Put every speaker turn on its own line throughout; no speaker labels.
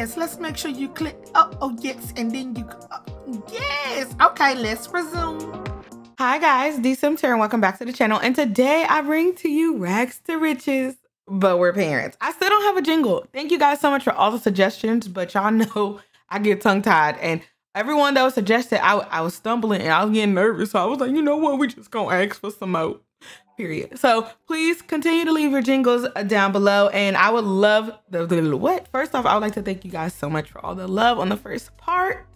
yes, let's make sure you click. Oh, oh yes, and then you. Oh, yes. Okay, let's resume.
Hi guys, D Simter, and welcome back to the channel. And today I bring to you Rags to Riches, but we're parents. I still don't have a jingle. Thank you guys so much for all the suggestions, but y'all know I get tongue tied. And everyone that was suggested, I, I was stumbling and I was getting nervous. So I was like, you know what? We just gonna ask for some more. Period. So please continue to leave your jingles down below. And I would love the, the what? First off, I would like to thank you guys so much for all the love on the first part.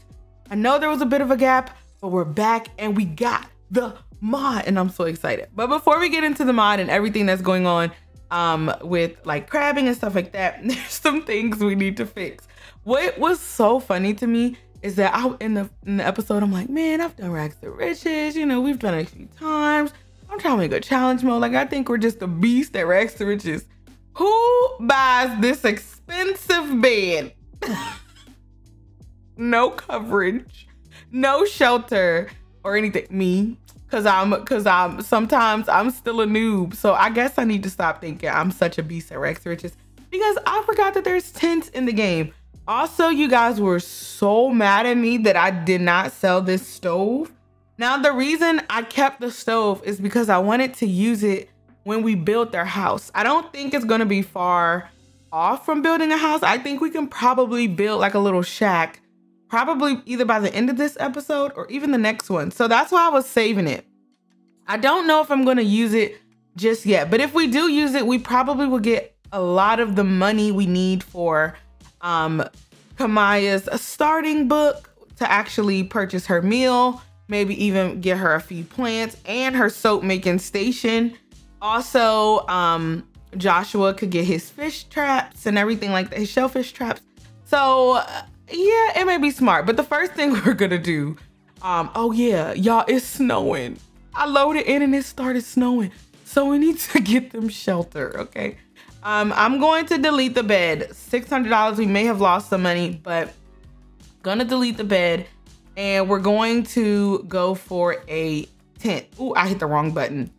I know there was a bit of a gap, but we're back and we got the mod and I'm so excited. But before we get into the mod and everything that's going on um, with like crabbing and stuff like that, there's some things we need to fix. What was so funny to me is that I in the in the episode I'm like, man, I've done rags to riches. You know, we've done it a few times. I'm trying to make a challenge mode. Like I think we're just a beast at rags to riches. Who buys this expensive bed? no coverage, no shelter or anything. Me, cause I'm, cause I'm. Sometimes I'm still a noob, so I guess I need to stop thinking I'm such a beast at rags to riches because I forgot that there's tents in the game. Also, you guys were so mad at me that I did not sell this stove. Now, the reason I kept the stove is because I wanted to use it when we built their house. I don't think it's gonna be far off from building a house. I think we can probably build like a little shack, probably either by the end of this episode or even the next one. So that's why I was saving it. I don't know if I'm gonna use it just yet, but if we do use it, we probably will get a lot of the money we need for um, Kamaya's starting book to actually purchase her meal, maybe even get her a few plants and her soap making station. Also, um, Joshua could get his fish traps and everything like that, his shellfish traps. So, uh, yeah, it may be smart. But the first thing we're gonna do, um, oh yeah, y'all, it's snowing. I loaded in and it started snowing. So we need to get them shelter, okay? Um, I'm going to delete the bed. $600, we may have lost some money, but gonna delete the bed and we're going to go for a tent. Oh, I hit the wrong button.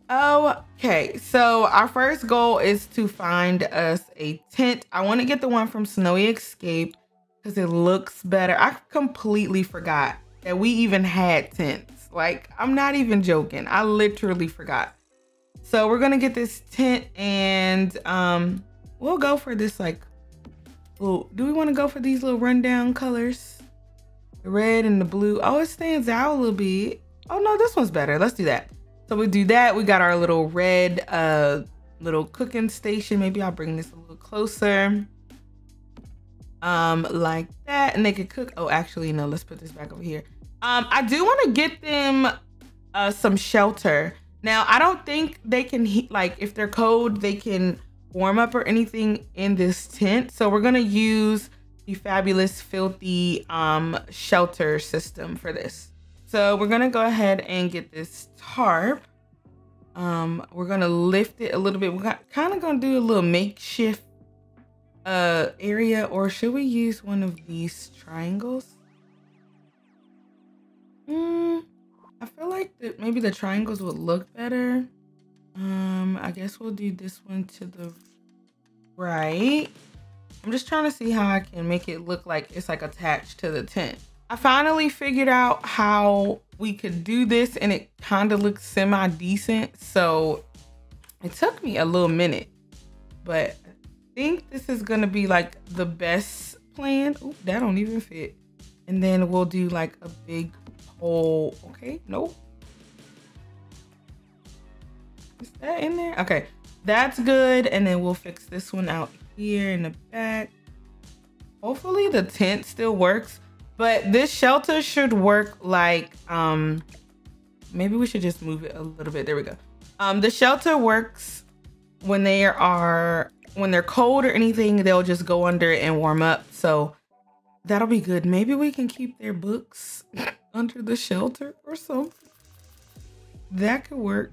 Okay, so our first goal is to find us a tent. I wanna get the one from Snowy Escape because it looks better. I completely forgot that we even had tents. Like, I'm not even joking. I literally forgot. So we're gonna get this tent and um, we'll go for this like, little, do we wanna go for these little rundown colors? The red and the blue. Oh, it stands out a little bit. Oh no, this one's better. Let's do that. So we do that. We got our little red uh, little cooking station. Maybe I'll bring this a little closer. Um, like that, and they could cook. Oh, actually, no, let's put this back over here. Um, I do want to get them uh, some shelter now, I don't think they can heat, like if they're cold, they can warm up or anything in this tent. So we're gonna use the fabulous filthy um, shelter system for this. So we're gonna go ahead and get this tarp. Um, we're gonna lift it a little bit. We're kind of gonna do a little makeshift uh, area or should we use one of these triangles? Hmm. I feel like maybe the triangles would look better. Um, I guess we'll do this one to the right. I'm just trying to see how I can make it look like it's like attached to the tent. I finally figured out how we could do this and it kind of looks semi decent. So it took me a little minute, but I think this is gonna be like the best plan. Ooh, that don't even fit. And then we'll do like a big Oh, okay. Nope. Is that in there? Okay. That's good. And then we'll fix this one out here in the back. Hopefully the tent still works. But this shelter should work like, um, maybe we should just move it a little bit. There we go. Um, the shelter works when they are, when they're cold or anything, they'll just go under it and warm up. So that'll be good. Maybe we can keep their books under the shelter or something. That could work.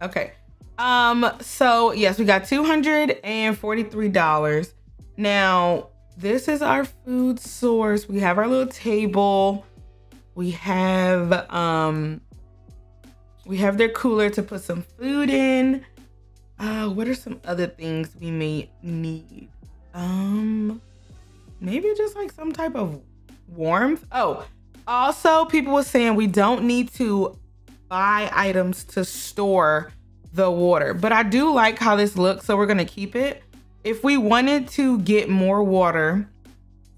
Okay. Um, so yes, we got $243. Now, this is our food source. We have our little table. We have um we have their cooler to put some food in. Uh, what are some other things we may need? Um, maybe just like some type of warmth. Oh, also people were saying we don't need to buy items to store the water, but I do like how this looks, so we're gonna keep it. If we wanted to get more water,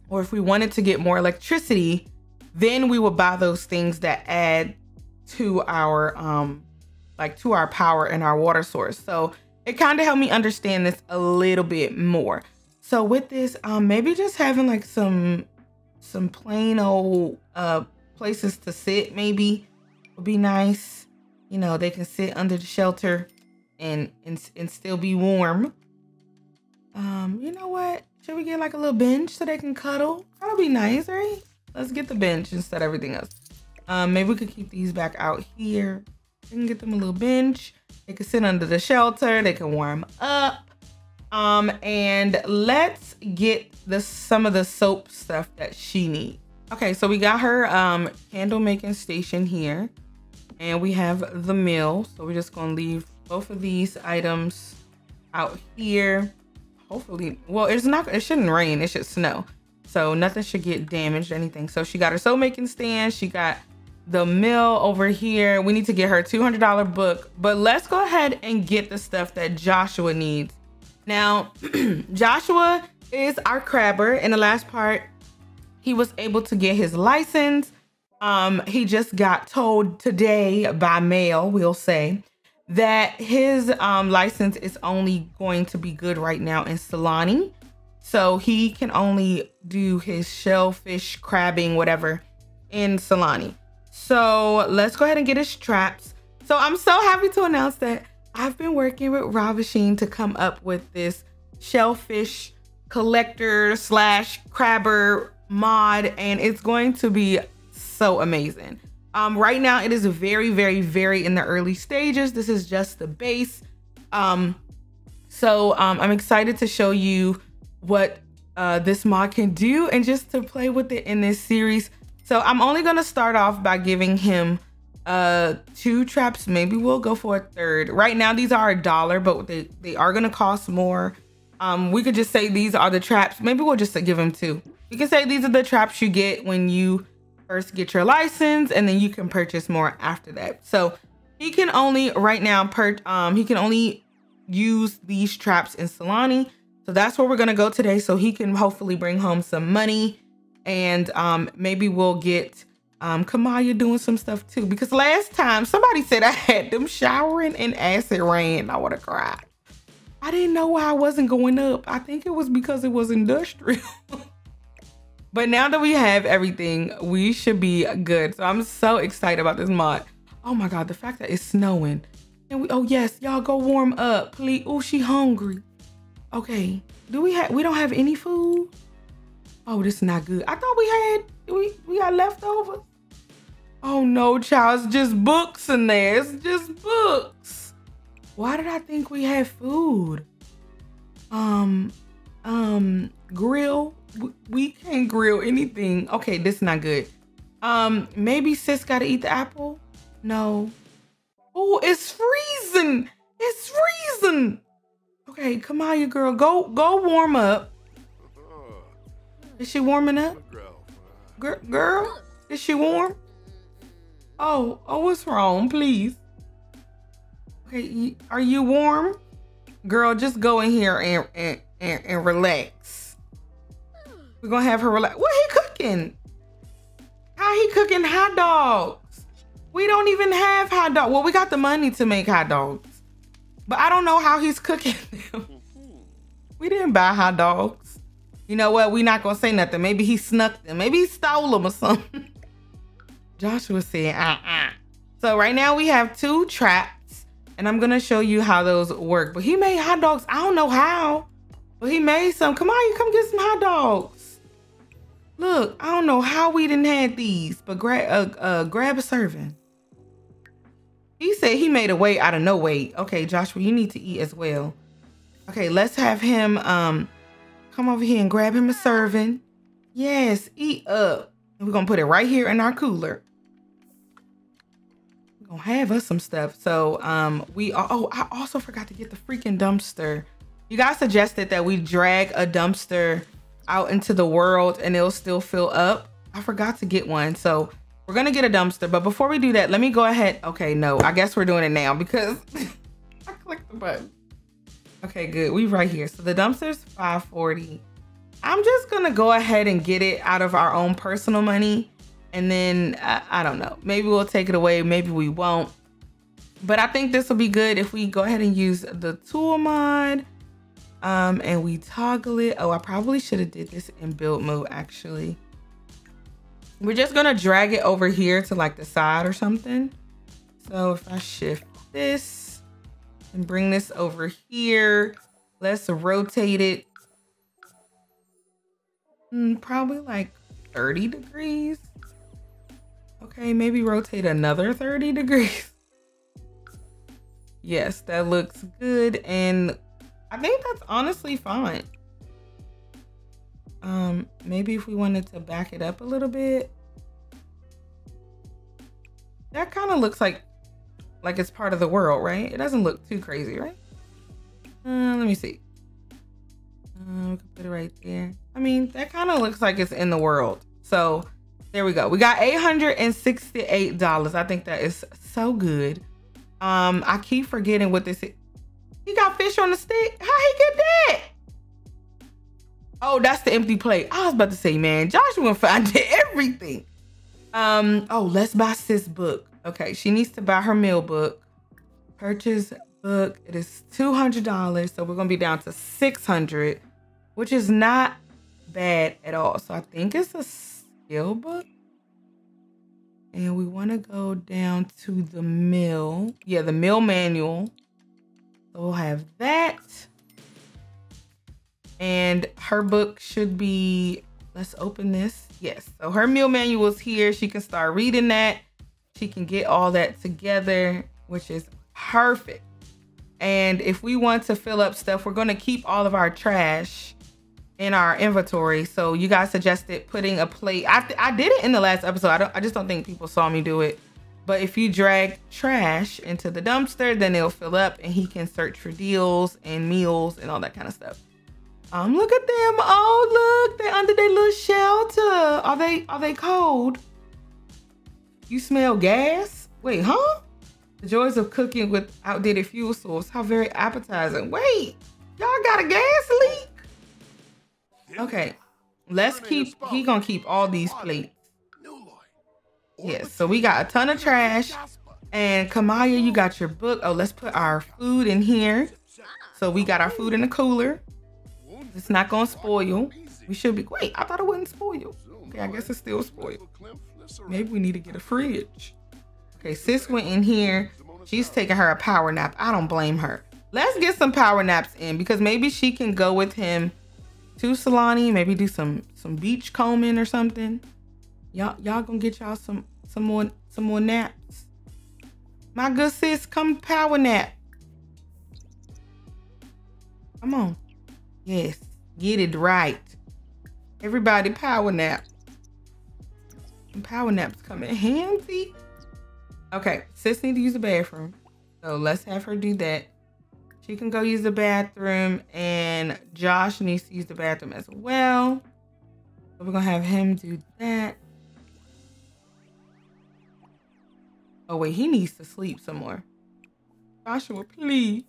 or if we wanted to get more electricity, then we would buy those things that add to our um like to our power and our water source. So it kind of helped me understand this a little bit more. So with this, um, maybe just having like some some plain old uh places to sit maybe would be nice. You know, they can sit under the shelter and and, and still be warm. Um, you know what? Should we get like a little bench so they can cuddle? That'll be nice, right? Let's get the bench instead of everything else. Um, maybe we could keep these back out here. We can get them a little bench. They can sit under the shelter. They can warm up. Um, and let's get the some of the soap stuff that she needs. Okay, so we got her um candle making station here. And we have the mill. So we're just gonna leave both of these items out here. Hopefully, well, it's not it shouldn't rain, it should snow. So nothing should get damaged anything. So she got her soap making stand, she got the mill over here. We need to get her $200 book, but let's go ahead and get the stuff that Joshua needs. Now, Joshua is our crabber. In the last part, he was able to get his license. Um, he just got told today by mail, we'll say, that his um, license is only going to be good right now in Sulani. So he can only do his shellfish, crabbing, whatever in Sulani. So let's go ahead and get his traps. So I'm so happy to announce that I've been working with Ravasheen to come up with this shellfish collector slash crabber mod, and it's going to be so amazing. Um, right now, it is very, very, very in the early stages. This is just the base. Um, so um, I'm excited to show you what uh, this mod can do and just to play with it in this series. So I'm only gonna start off by giving him uh two traps. Maybe we'll go for a third. Right now these are a dollar, but they, they are gonna cost more. Um, we could just say these are the traps. Maybe we'll just give him two. We can say these are the traps you get when you first get your license and then you can purchase more after that. So he can only right now per um he can only use these traps in Sulani. So that's where we're gonna go today. So he can hopefully bring home some money and um, maybe we'll get um, Kamaya doing some stuff too. Because last time somebody said I had them showering in acid rain. I have cried. I didn't know why I wasn't going up. I think it was because it was industrial. but now that we have everything, we should be good. So I'm so excited about this mod. Oh my God, the fact that it's snowing. And we, oh yes, y'all go warm up, please. Oh, she hungry. Okay, do we have, we don't have any food? Oh, this is not good. I thought we had, we, we got leftovers. Oh no, child, it's just books in there. It's just books. Why did I think we had food? Um, um, grill. We, can't grill anything. Okay, this is not good. Um, maybe sis gotta eat the apple. No. Oh, it's freezing. It's freezing. Okay, come on, you girl. Go, go warm up. Is she warming up? Girl, girl, is she warm? Oh, oh, what's wrong? Please. Okay, are you warm? Girl, just go in here and and, and, and relax. We're gonna have her relax. What he cooking? How he cooking hot dogs? We don't even have hot dog. Well, we got the money to make hot dogs, but I don't know how he's cooking them. we didn't buy hot dogs. You know what? we not gonna say nothing. Maybe he snuck them. Maybe he stole them or something. Joshua said, uh-uh. So right now we have two traps and I'm gonna show you how those work. But he made hot dogs. I don't know how, but he made some. Come on, you come get some hot dogs. Look, I don't know how we didn't have these, but grab uh, uh, grab a serving. He said he made a way out of no way. Okay, Joshua, you need to eat as well. Okay, let's have him um Come over here and grab him a serving. Yes, eat up. We're gonna put it right here in our cooler. We're gonna have us some stuff. So um we are, oh I also forgot to get the freaking dumpster. You guys suggested that we drag a dumpster out into the world and it'll still fill up. I forgot to get one. So we're gonna get a dumpster. But before we do that, let me go ahead. Okay, no, I guess we're doing it now because I clicked the button. Okay, good. We right here. So the dumpster's 540. I'm just gonna go ahead and get it out of our own personal money. And then I, I don't know. Maybe we'll take it away, maybe we won't. But I think this will be good if we go ahead and use the tool mod um, and we toggle it. Oh, I probably should have did this in build mode actually. We're just gonna drag it over here to like the side or something. So if I shift this and bring this over here, let's rotate it. Mm, probably like 30 degrees. Okay, maybe rotate another 30 degrees. Yes, that looks good. And I think that's honestly fine. Um, maybe if we wanted to back it up a little bit. That kind of looks like like it's part of the world, right? It doesn't look too crazy, right? Uh, let me see. Uh, we can put it right there. I mean, that kind of looks like it's in the world. So there we go. We got $868. I think that is so good. Um, I keep forgetting what this is. He got fish on the stick. How he get that? Oh, that's the empty plate. I was about to say, man, Josh gonna find everything. Um, oh, let's buy sis book. Okay, she needs to buy her meal book. Purchase book. It is $200. So we're gonna be down to 600, which is not bad at all. So I think it's a skill book. And we want to go down to the mill. Yeah, the mill manual. So we'll have that. And her book should be, let's open this. Yes, so her meal manual is here. She can start reading that. She can get all that together, which is perfect. And if we want to fill up stuff, we're going to keep all of our trash in our inventory. So you guys suggested putting a plate. I, I did it in the last episode. I don't. I just don't think people saw me do it. But if you drag trash into the dumpster, then it'll fill up and he can search for deals and meals and all that kind of stuff. Um, look at them. Oh, look, they're under their little shelter. Are they are they cold? You smell gas? Wait, huh? The joys of cooking with outdated fuel source. How very appetizing. Wait, y'all got a gas leak? Okay, let's keep, he gonna keep all these plates. Yes, so we got a ton of trash. And Kamaya, you got your book. Oh, let's put our food in here. So we got our food in the cooler. It's not gonna spoil. We should be, wait, I thought it wouldn't spoil. Okay, I guess it's still spoiled. Maybe we need to get a fridge. Okay, sis went in here. She's taking her a power nap. I don't blame her. Let's get some power naps in because maybe she can go with him to Sulani, maybe do some some beach combing or something. Y'all y'all gonna get y'all some some more some more naps. My good sis, come power nap. Come on. Yes, get it right. Everybody power nap. Power naps come in handy. Okay, sis need to use the bathroom. So let's have her do that. She can go use the bathroom and Josh needs to use the bathroom as well. So we're gonna have him do that. Oh wait, he needs to sleep some more. Joshua, please.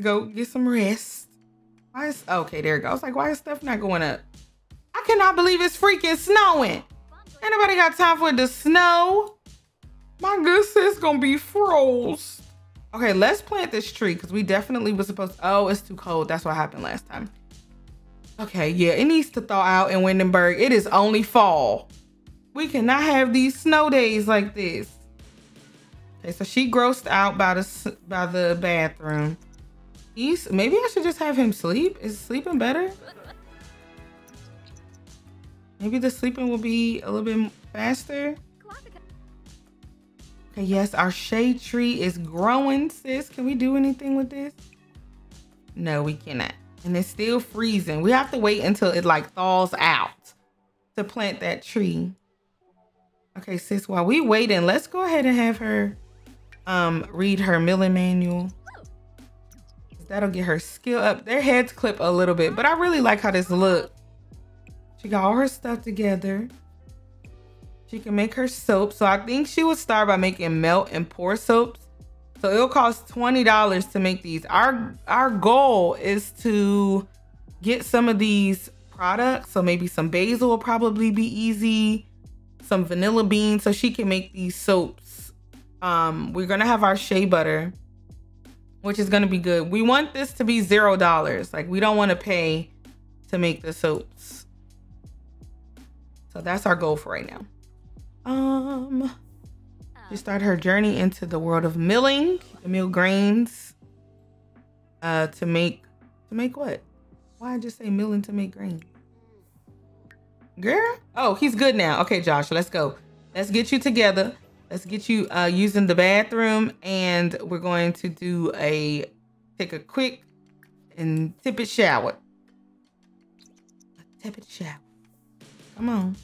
Go get some rest. Why is okay, there it goes. Like, why is stuff not going up? I cannot believe it's freaking snowing. Anybody got time for the snow? My good sis gonna be froze. Okay, let's plant this tree because we definitely was supposed to, oh, it's too cold. That's what happened last time. Okay, yeah, it needs to thaw out in Windenburg. It is only fall. We cannot have these snow days like this. Okay, so she grossed out by the by the bathroom. He's maybe I should just have him sleep. Is sleeping better? Maybe the sleeping will be a little bit faster. Okay, yes, our shade tree is growing, sis. Can we do anything with this? No, we cannot. And it's still freezing. We have to wait until it like thaws out to plant that tree. Okay, sis, while we waiting, let's go ahead and have her um read her milling manual. That'll get her skill up. Their heads clip a little bit, but I really like how this look. She got all her stuff together. She can make her soap. So I think she would start by making melt and pour soaps. So it'll cost $20 to make these. Our our goal is to get some of these products. So maybe some basil will probably be easy. Some vanilla beans so she can make these soaps. Um, we're gonna have our shea butter, which is gonna be good. We want this to be zero dollars. Like we don't want to pay to make the soaps. So that's our goal for right now. Um, she started her journey into the world of milling, mill grains, uh, to make to make what? Why I just say milling to make grains? Girl, oh, he's good now. Okay, Josh, let's go. Let's get you together. Let's get you uh, using the bathroom, and we're going to do a take a quick and tip it shower. A shower. Come on.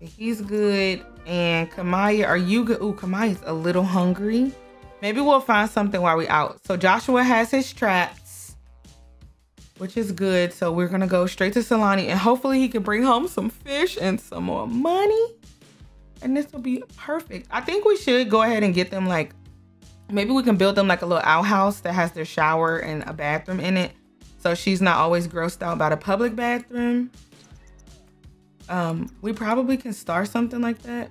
He's good. And Kamaya, are you good? Ooh, Kamaya's a little hungry. Maybe we'll find something while we out. So Joshua has his traps, which is good. So we're gonna go straight to Sulani and hopefully he can bring home some fish and some more money. And this will be perfect. I think we should go ahead and get them like, maybe we can build them like a little outhouse that has their shower and a bathroom in it. So she's not always grossed out by the public bathroom. Um, we probably can start something like that.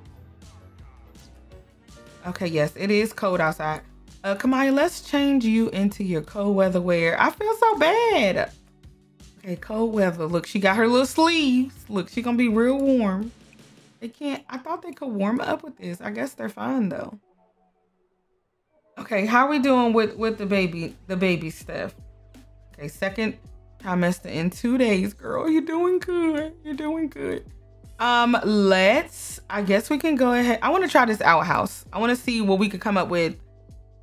Okay, yes, it is cold outside. Uh, Kamaya, let's change you into your cold weather wear. I feel so bad. Okay, cold weather. Look, she got her little sleeves. Look, she gonna be real warm. They can't, I thought they could warm up with this. I guess they're fine though. Okay, how are we doing with, with the baby, the baby stuff? Okay, second trimester in two days, girl. You're doing good. You're doing good. Um, let's. I guess we can go ahead. I want to try this outhouse. I want to see what we could come up with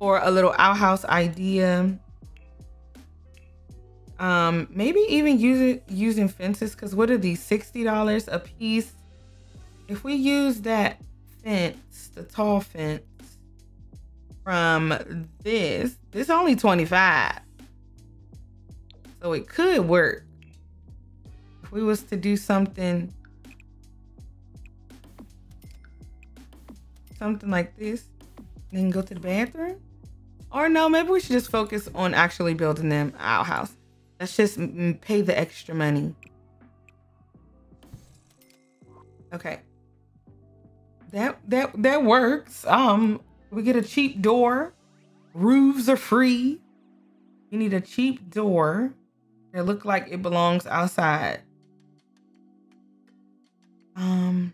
for a little outhouse idea. Um, maybe even using using fences because what are these? Sixty dollars a piece. If we use that fence, the tall fence from this, this only 25. So it could work. If we was to do something something like this, then go to the bathroom. Or no, maybe we should just focus on actually building them outhouse. Let's just pay the extra money. Okay. That that that works. Um, we get a cheap door. Roofs are free. You need a cheap door. It look like it belongs outside. Um.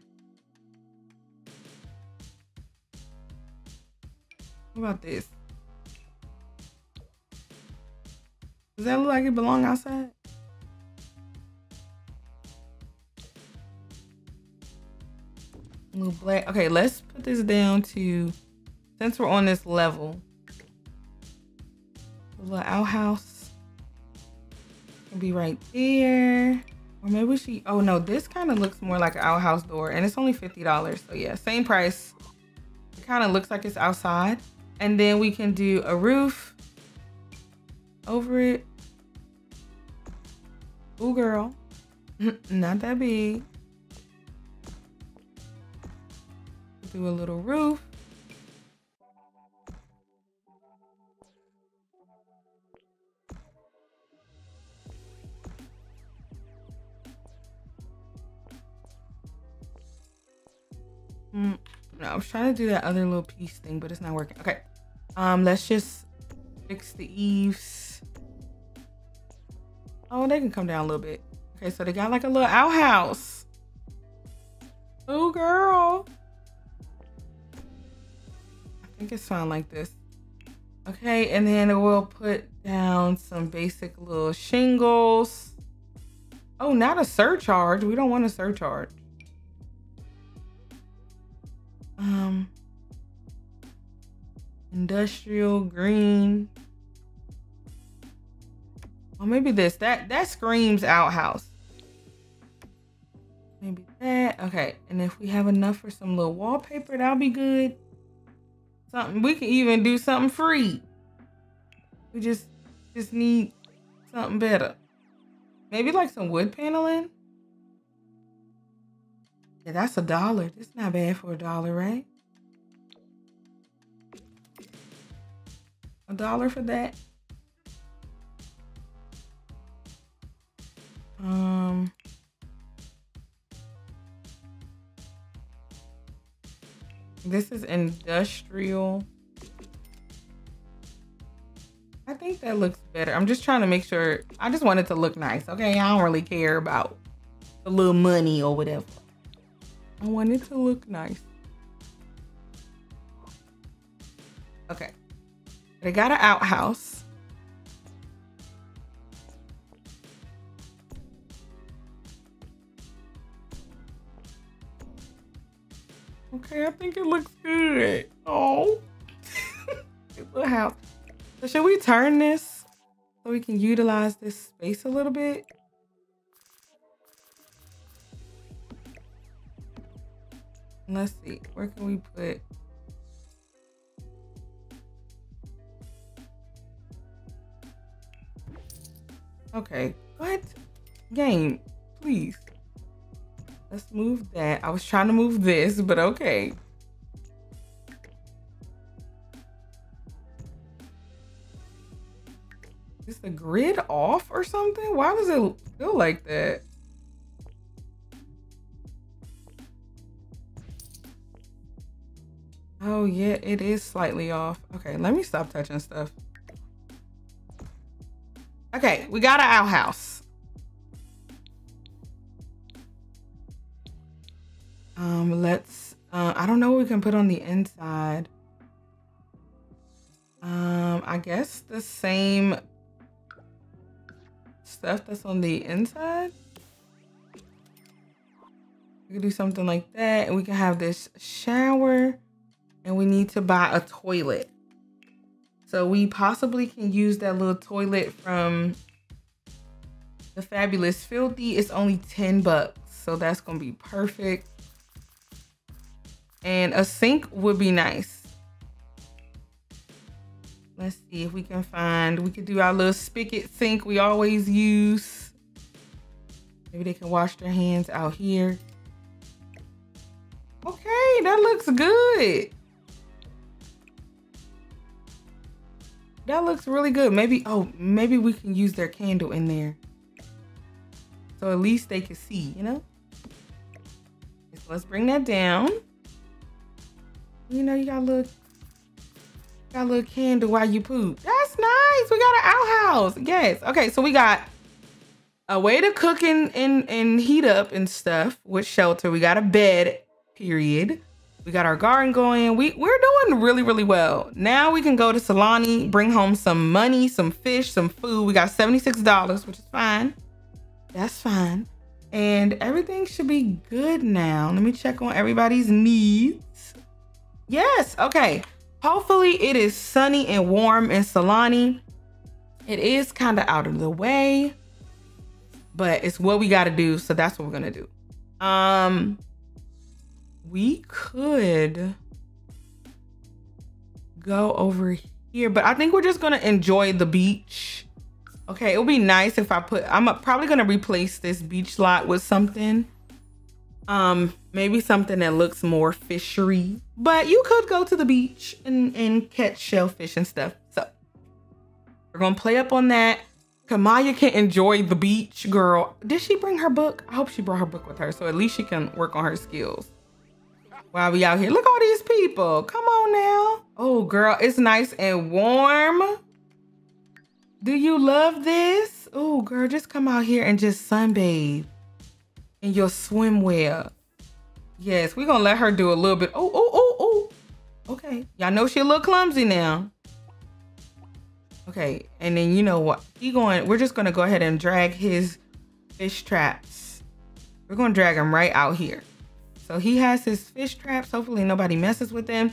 What about this? Does that look like it belong outside? Black. Okay, let's put this down to since we're on this level. A little outhouse can be right there. Or maybe she, oh no, this kind of looks more like an outhouse door and it's only $50. So yeah, same price. It kind of looks like it's outside. And then we can do a roof over it. Ooh, girl. Not that big. Do a little roof. Mm, no, I was trying to do that other little piece thing, but it's not working. Okay. Um, let's just fix the eaves. Oh, they can come down a little bit. Okay, so they got like a little outhouse. Oh, girl. I think it's fine like this. Okay, and then we'll put down some basic little shingles. Oh, not a surcharge. We don't want a surcharge. Um, industrial green. Or maybe this. That that screams outhouse. Maybe that. Okay. And if we have enough for some little wallpaper, that'll be good. Something we can even do something free. We just just need something better. Maybe like some wood paneling. Yeah, that's a dollar. That's not bad for a dollar, right? A dollar for that. Um, this is industrial. I think that looks better. I'm just trying to make sure. I just want it to look nice. Okay, I don't really care about the little money or whatever. I want it to look nice. Okay. They got an outhouse. Okay, I think it looks good. Oh, little house. So should we turn this so we can utilize this space a little bit? Let's see, where can we put? Okay, what? Game, please. Let's move that. I was trying to move this, but okay. Is the grid off or something? Why does it feel like that? Oh yeah, it is slightly off. Okay, let me stop touching stuff. Okay, we got an outhouse. Um, let's, uh, I don't know what we can put on the inside. Um, I guess the same stuff that's on the inside. We can do something like that. And we can have this shower and we need to buy a toilet. So we possibly can use that little toilet from the Fabulous Filthy. It's only 10 bucks. So that's going to be perfect. And a sink would be nice. Let's see if we can find, we could do our little spigot sink we always use. Maybe they can wash their hands out here. Okay, that looks good. That looks really good. Maybe, oh, maybe we can use their candle in there. So at least they can see, you know? So let's bring that down. You know, you got a little, got a little candle while you poop. That's nice. We got an outhouse. Yes. Okay, so we got a way to cook and, and, and heat up and stuff with shelter. We got a bed, period. We got our garden going. We, we're doing really, really well. Now we can go to Sulani, bring home some money, some fish, some food. We got $76, which is fine. That's fine. And everything should be good now. Let me check on everybody's needs. Yes, okay. Hopefully it is sunny and warm in Sulani. It is kind of out of the way, but it's what we got to do. So that's what we're going to do. Um, we could go over here, but I think we're just going to enjoy the beach. Okay, it would be nice if I put, I'm probably going to replace this beach lot with something. Um, maybe something that looks more fishery, but you could go to the beach and, and catch shellfish and stuff. So we're gonna play up on that. Kamaya can enjoy the beach, girl. Did she bring her book? I hope she brought her book with her, so at least she can work on her skills. While we out here, look all these people. Come on now. Oh, girl, it's nice and warm. Do you love this? Oh, girl, just come out here and just sunbathe in your swimwear. Yes, we're gonna let her do a little bit. Oh, oh, oh, oh. Okay. Y'all know she a little clumsy now. Okay, and then you know what? He going, we're just gonna go ahead and drag his fish traps. We're gonna drag him right out here. So he has his fish traps. Hopefully nobody messes with them.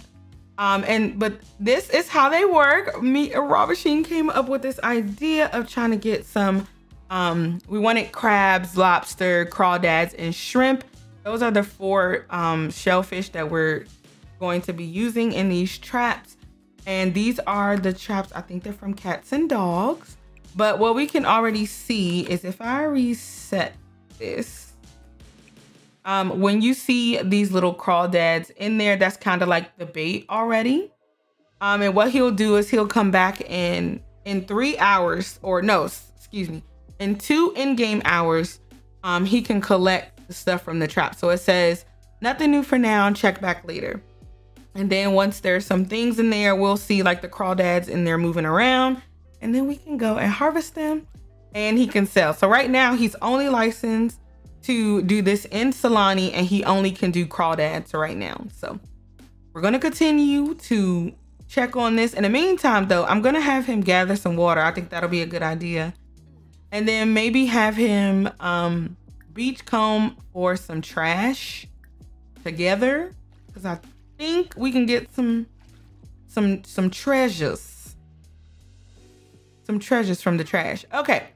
Um, and but this is how they work. Me and Ravasheen came up with this idea of trying to get some um, we wanted crabs, lobster, crawdads, and shrimp. Those are the four um, shellfish that we're going to be using in these traps. And these are the traps, I think they're from cats and dogs. But what we can already see is if I reset this, um, when you see these little crawdads in there, that's kind of like the bait already. Um, and what he'll do is he'll come back in in three hours, or no, excuse me, in two in-game hours. Um, he can collect stuff from the trap. So it says nothing new for now. Check back later. And then once there's some things in there, we'll see like the crawdads in there moving around, and then we can go and harvest them, and he can sell. So right now he's only licensed to do this in Sulani, and he only can do crawdads right now. So we're gonna continue to check on this. In the meantime, though, I'm gonna have him gather some water. I think that'll be a good idea. And then maybe have him um, beach comb for some trash together. Cause I think we can get some some some treasures. Some treasures from the trash. Okay.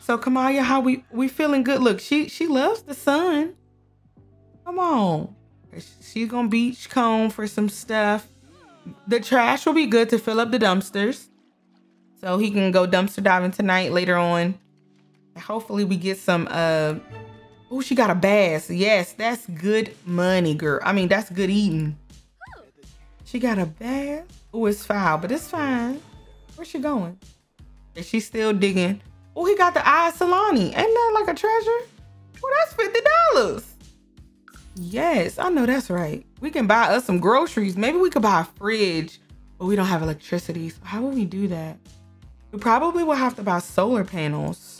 So Kamaya, how we we feeling good? Look, she she loves the sun. Come on. She's gonna beach comb for some stuff the trash will be good to fill up the dumpsters. So he can go dumpster diving tonight later on. Hopefully we get some uh oh she got a bass. Yes, that's good money, girl. I mean that's good eating. She got a bass. Oh, it's foul, but it's fine. Where's she going? Is she still digging? Oh, he got the eye Sulani. Ain't that like a treasure? Well, that's fifty dollars. Yes, I know that's right. We can buy us some groceries. Maybe we could buy a fridge, but we don't have electricity. So how will we do that? We probably will have to buy solar panels.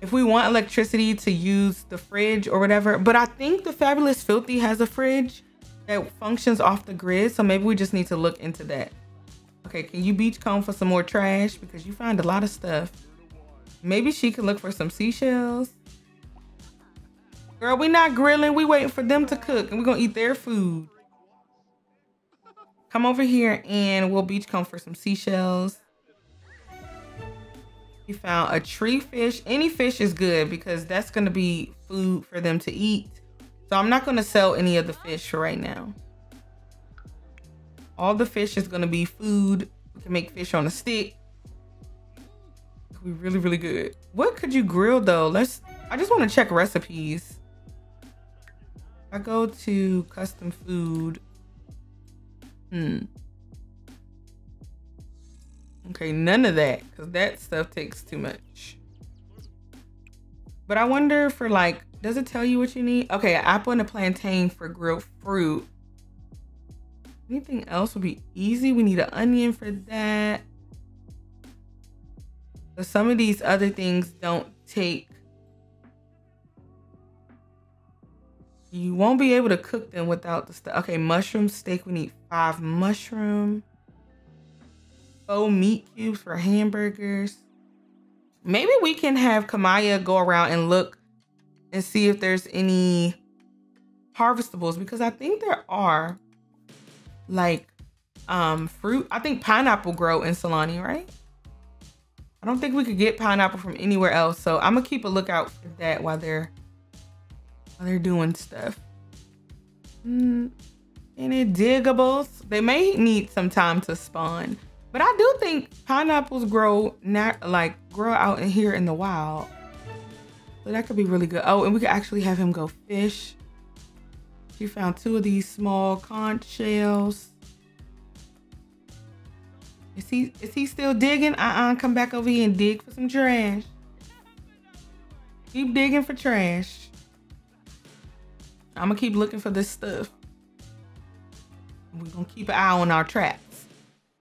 If we want electricity to use the fridge or whatever, but I think the Fabulous Filthy has a fridge that functions off the grid. So maybe we just need to look into that. Okay, can you beach comb for some more trash? Because you find a lot of stuff. Maybe she can look for some seashells. Girl, we not grilling. We waiting for them to cook and we're going to eat their food. Come over here and we'll beach comb for some seashells. We found a tree fish. Any fish is good because that's going to be food for them to eat. So I'm not going to sell any of the fish right now. All the fish is going to be food. We can make fish on a stick. Be really, really good. What could you grill though? Let's, I just want to check recipes. I go to custom food. Hmm. Okay, none of that, because that stuff takes too much. But I wonder for like, does it tell you what you need? Okay, apple and a plantain for grilled fruit. Anything else would be easy. We need an onion for that. But some of these other things don't take You won't be able to cook them without the stuff. Okay, mushroom steak. We need five mushroom. Faux meat cubes for hamburgers. Maybe we can have Kamaya go around and look and see if there's any harvestables because I think there are like um fruit. I think pineapple grow in Sulani, right? I don't think we could get pineapple from anywhere else. So I'm gonna keep a lookout for that while they're while they're doing stuff. Mm, any diggables? They may need some time to spawn. But I do think pineapples grow not like grow out in here in the wild. So that could be really good. Oh, and we could actually have him go fish. She found two of these small conch shells. Is he is he still digging? Uh-uh, come back over here and dig for some trash. Keep digging for trash. I'm gonna keep looking for this stuff. We're gonna keep an eye on our traps.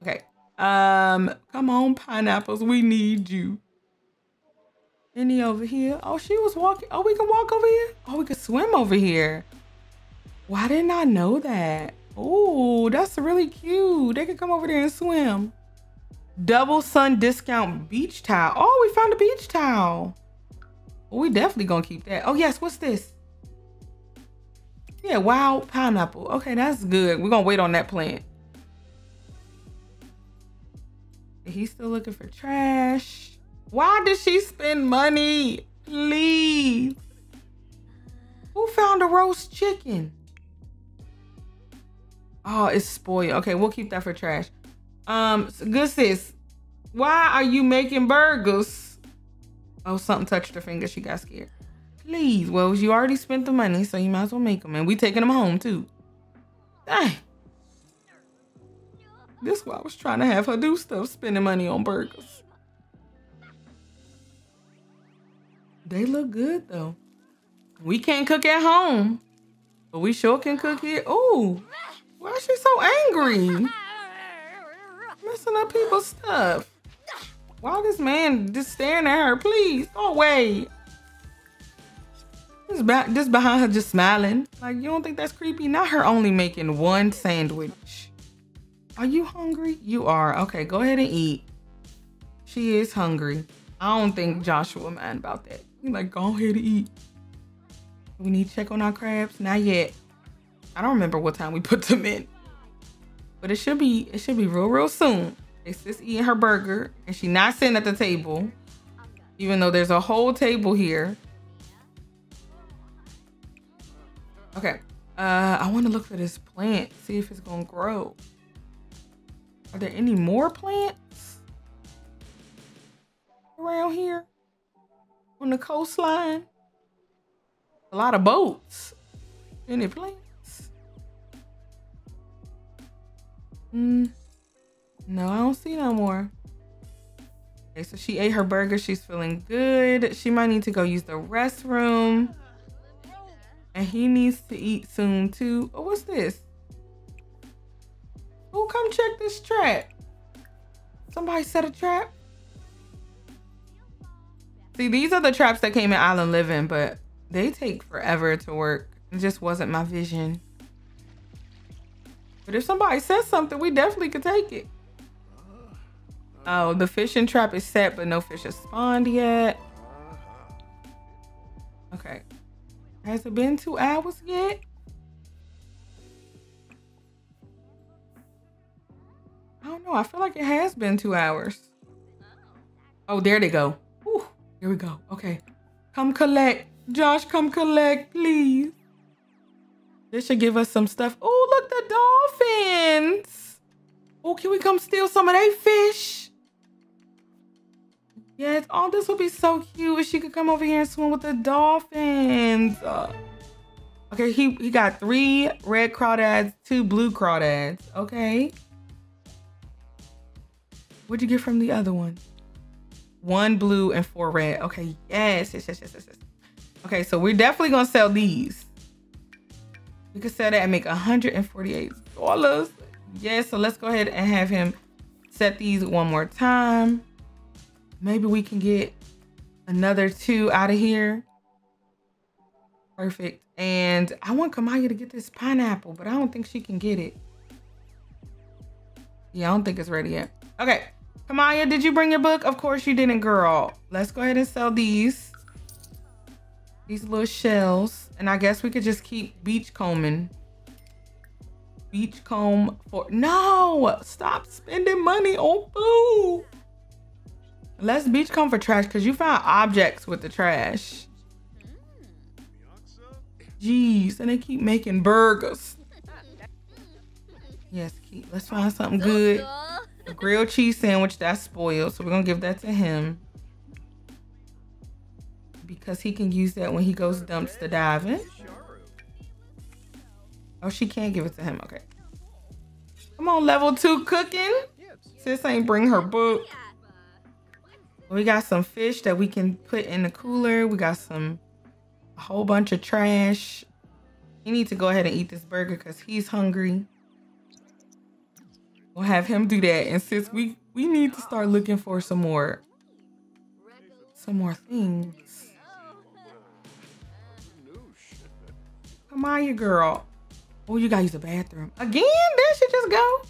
Okay. Um, come on, pineapples. We need you. Any over here? Oh, she was walking. Oh, we can walk over here. Oh, we can swim over here. Why didn't I know that? Oh, that's really cute. They can come over there and swim. Double sun discount beach towel. Oh, we found a beach towel. We definitely gonna keep that. Oh yes, what's this? Yeah, wild pineapple. Okay, that's good. We're gonna wait on that plant. He's still looking for trash. Why did she spend money? Please. Who found a roast chicken? Oh, it's spoiled. Okay, we'll keep that for trash. Um, good sis. Why are you making burgers? Oh, something touched her finger. She got scared. Please. Well, you already spent the money, so you might as well make them. And we taking them home, too. Dang. This why I was trying to have her do stuff, spending money on burgers. They look good, though. We can't cook at home, but we sure can cook here. Oh, why is she so angry? Messing up people's stuff. Why this man just staring at her? Please, go away. Just, back, just behind her, just smiling. Like, you don't think that's creepy? Not her only making one sandwich. Are you hungry? You are. Okay, go ahead and eat. She is hungry. I don't think Joshua mind about that. He's like, go ahead and eat. We need to check on our crabs. Not yet. I don't remember what time we put them in. But it should be it should be real, real soon. It's just eating her burger and she not sitting at the table. Even though there's a whole table here. Okay. Uh I want to look for this plant, see if it's gonna grow. Are there any more plants around here? On the coastline? A lot of boats. Any plants? Mm, no, I don't see no more. Okay, so she ate her burger. She's feeling good. She might need to go use the restroom. And he needs to eat soon too. Oh, what's this? Oh, come check this trap. Somebody set a trap. See, these are the traps that came in Island Living, but they take forever to work. It just wasn't my vision. But if somebody says something, we definitely could take it. Oh, the fishing trap is set, but no fish has spawned yet. Okay. Has it been two hours yet? I don't know. I feel like it has been two hours. Oh, there they go. Here we go. Okay. Come collect. Josh, come collect, please. This should give us some stuff. Oh, look, the dolphins. Oh, can we come steal some of their fish? Yes. Oh, this would be so cute if she could come over here and swim with the dolphins. Uh, okay, he, he got three red crawdads, two blue crawdads. Okay. What'd you get from the other one? One blue and four red. Okay, yes, yes, yes, yes, yes. yes. Okay, so we're definitely gonna sell these. We could sell that and make $148. Yes, so let's go ahead and have him set these one more time. Maybe we can get another two out of here. Perfect. And I want Kamaya to get this pineapple, but I don't think she can get it. Yeah, I don't think it's ready yet. Okay. Kamaya, did you bring your book? Of course you didn't, girl. Let's go ahead and sell these. These little shells. And I guess we could just keep beach combing. Beach comb for... No! Stop spending money on food. Let's beach comb for trash because you found objects with the trash. Jeez, and they keep making burgers. Yes, keep. Let's find something good. A grilled cheese sandwich that's spoiled, so we're gonna give that to him because he can use that when he goes dumpster diving. Oh, she can't give it to him. Okay. Come on, level two cooking. Sis ain't bring her book. We got some fish that we can put in the cooler. We got some, a whole bunch of trash. He need to go ahead and eat this burger because he's hungry. We'll have him do that. And since we, we need to start looking for some more, some more things. Come on, you girl. Oh, you gotta use the bathroom. Again? There she just go.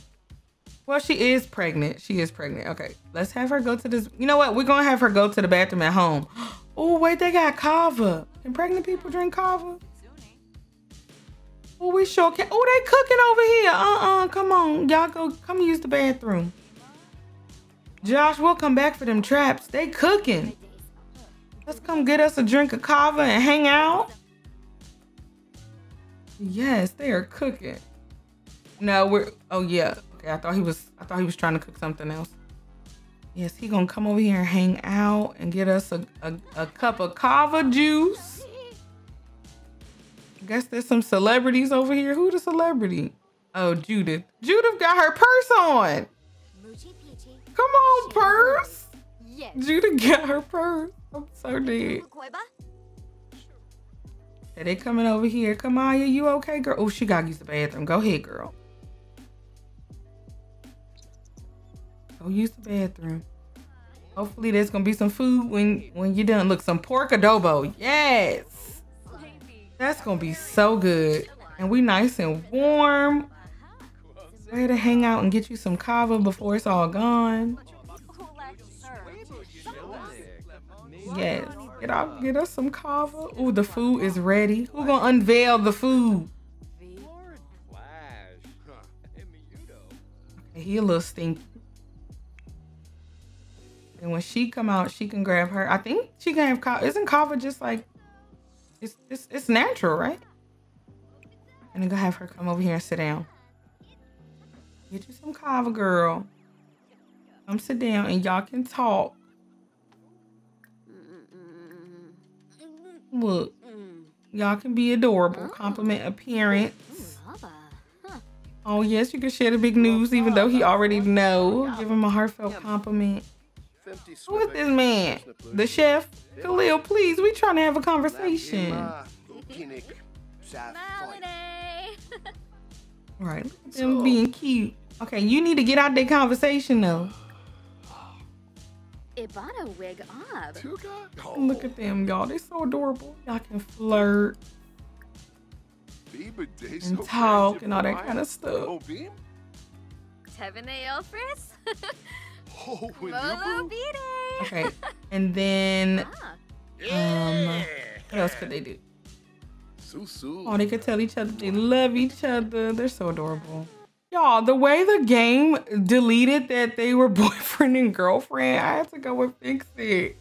Well, she is pregnant. She is pregnant. Okay, let's have her go to this. You know what? We're gonna have her go to the bathroom at home. Oh, wait, they got kava. Can pregnant people drink kava? Oh, we sure can. Oh, they cooking over here. Uh-uh, come on. Y'all go, come use the bathroom. Josh, we'll come back for them traps. They cooking. Let's come get us a drink of kava and hang out. Yes, they are cooking. No, we're, oh yeah. Okay, I thought he was, I thought he was trying to cook something else. Yes, he gonna come over here and hang out and get us a, a, a cup of kava juice. Guess there's some celebrities over here. Who the celebrity? Oh, Judith. Judith got her purse on. Come on, purse. Judith got her purse. I'm so dead. They coming over here? Come on, you okay, girl? Oh, she gotta use the bathroom. Go ahead, girl. Go use the bathroom. Hopefully there's gonna be some food when when you're done. Look, some pork adobo. Yes. That's gonna be so good. And we nice and warm. Ready to hang out and get you some kava before it's all gone. Yes. Get out, get us some kava. Ooh, the food is ready. Who gonna unveil the food? He a little stinky. And when she come out, she can grab her. I think she can have kava. Isn't kava just like it's it's it's natural, right? And then go have her come over here and sit down. Get you some kava, girl. Come sit down and y'all can talk. Look, y'all can be adorable. Compliment appearance. Oh yes, you can share the big news, even though he already know. Give him a heartfelt compliment. Who is this man? The chef? Khalil, please, we trying to have a conversation. Right, look at them being cute. Okay, you need to get out that conversation though.
Ibana wig up.
Look at them, y'all. They're so adorable. Y'all can flirt and talk and all that kind of stuff.
Tevene Elfris?
Oh,
Molo Bide.
Okay, and then
Ah,
um, what else could they do?
Susu.
Oh, they could tell each other they love each other. They're so adorable. Y'all, the way the game deleted that they were boyfriend and girlfriend, I had to go and fix it.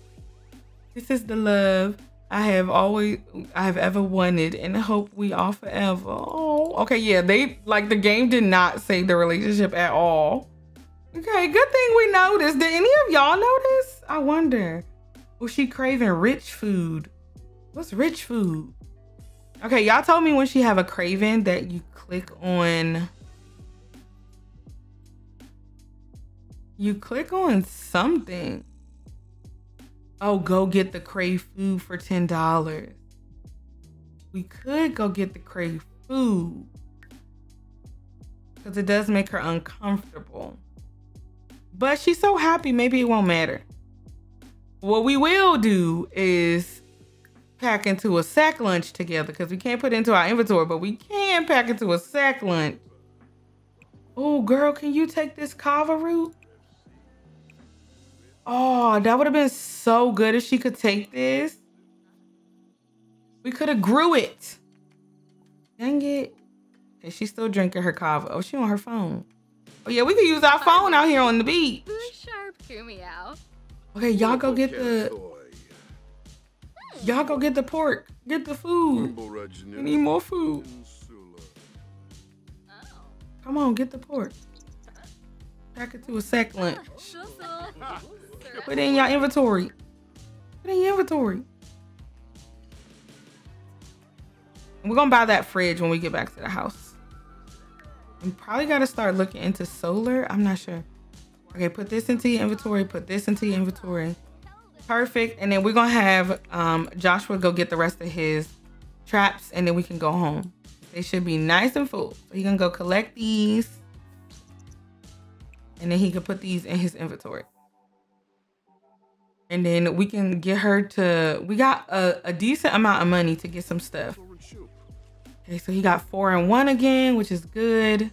This is the love I have always, I have ever wanted, and hope we all forever. Oh, okay, yeah, they like the game did not save the relationship at all. Okay, good thing we noticed. Did any of y'all notice? I wonder. Was she craving rich food? What's rich food? Okay, y'all told me when she have a craving that you click on you click on something. Oh, go get the crave food for ten dollars. We could go get the crave food because it does make her uncomfortable. But she's so happy, maybe it won't matter. What we will do is pack into a sack lunch together because we can't put into our inventory, but we can pack into a sack lunch. Oh, girl, can you take this kava root? Oh, that would have been so good if she could take this. We could have grew it. Dang it. Okay, she's still drinking her kava. Oh, she on her phone. Oh yeah, we could use our phone out here on the beach.
Boo sharp Kumiao.
Okay, y'all go get the y'all go get the pork. Get the food. We need more food.
Oh.
Come on, get the pork. Pack it to a sack lunch. Put it in your inventory. Put it in your inventory. We're gonna buy that fridge when we get back to the house. We probably gotta start looking into solar. I'm not sure. Okay, put this into your inventory. Put this into your inventory. Perfect. And then we're gonna have um, Joshua go get the rest of his traps, and then we can go home. They should be nice and full. So he can go collect these, and then he can put these in his inventory. And then we can get her to. We got a, a decent amount of money to get some stuff. Okay, so he got four and one again, which is good.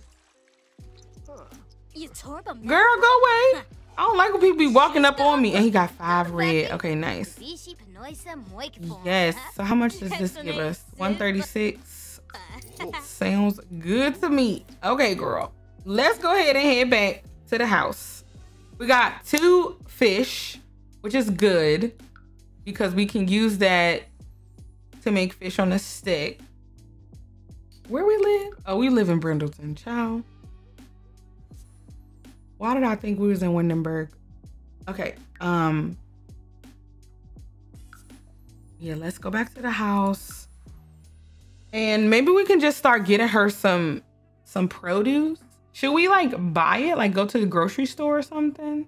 Girl, go away. I don't like when people be walking up on me. And he got five red. Okay, nice. Yes. So how much does this give us? 136. Sounds good to me. Okay, girl. Let's go ahead and head back to the house. We got two fish, which is good because we can use that to make fish on a stick. Where we live? Oh, we live in Brindleton. Ciao. Why did I think we was in Windenburg? Okay. Um. Yeah, let's go back to the house. And maybe we can just start getting her some some produce. Should we like buy it? Like go to the grocery store or something?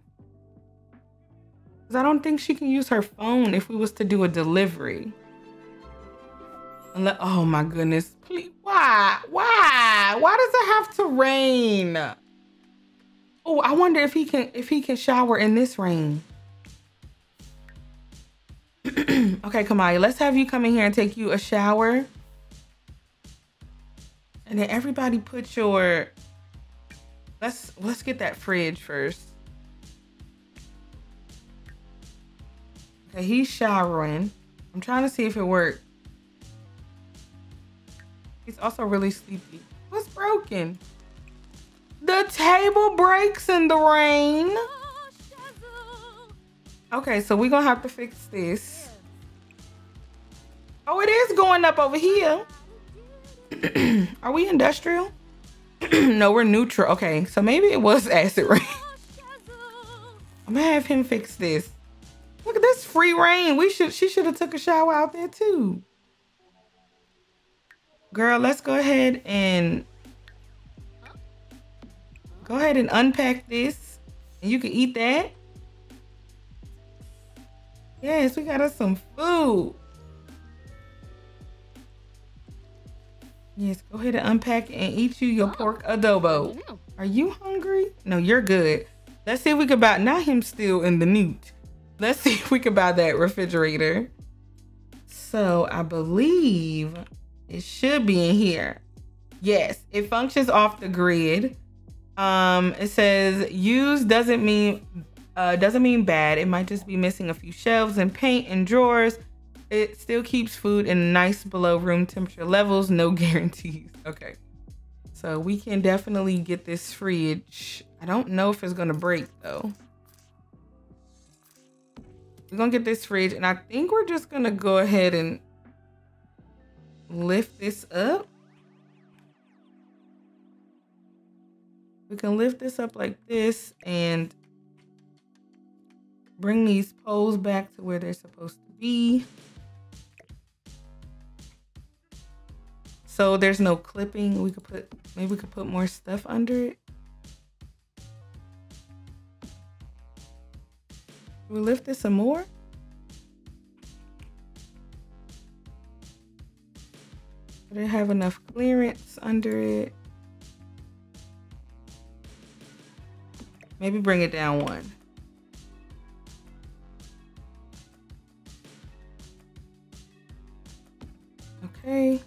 Cause I don't think she can use her phone if we was to do a delivery. Oh my goodness. Please, why? Why? Why does it have to rain? Oh, I wonder if he can if he can shower in this rain. okay, Kamaya, let's have you come in here and take you a shower. And then everybody put your let's let's get that fridge first. Okay, he's showering. I'm trying to see if it worked. He's also really sleepy. What's broken? The table breaks in the rain. Okay, so we're gonna have to fix this. Oh, it is going up over here. Are we industrial? no, we're neutral. Okay, so maybe it was acid rain. I'm gonna have him fix this. Look at this free rain. We should she should have took a shower out there too. Girl, let's go ahead and go ahead and unpack this. And you can eat that. Yes, we got us some food. Yes, go ahead and unpack and eat you your pork adobo. Are you hungry? No, you're good. Let's see if we can buy not him still in the newt. Let's see if we can buy that refrigerator. So I believe it should be in here. Yes, it functions off the grid. Um, it says use doesn't mean uh doesn't mean bad. It might just be missing a few shelves and paint and drawers. It still keeps food in nice below room temperature levels, no guarantees. Okay. So we can definitely get this fridge. I don't know if it's gonna break though. We're gonna get this fridge, and I think we're just gonna go ahead and lift this up. We can lift this up like this and bring these poles back to where they're supposed to be. So there's no clipping. We could put maybe we could put more stuff under it. We lift this some more. Would it have enough clearance under it? Maybe bring it down one. Okay.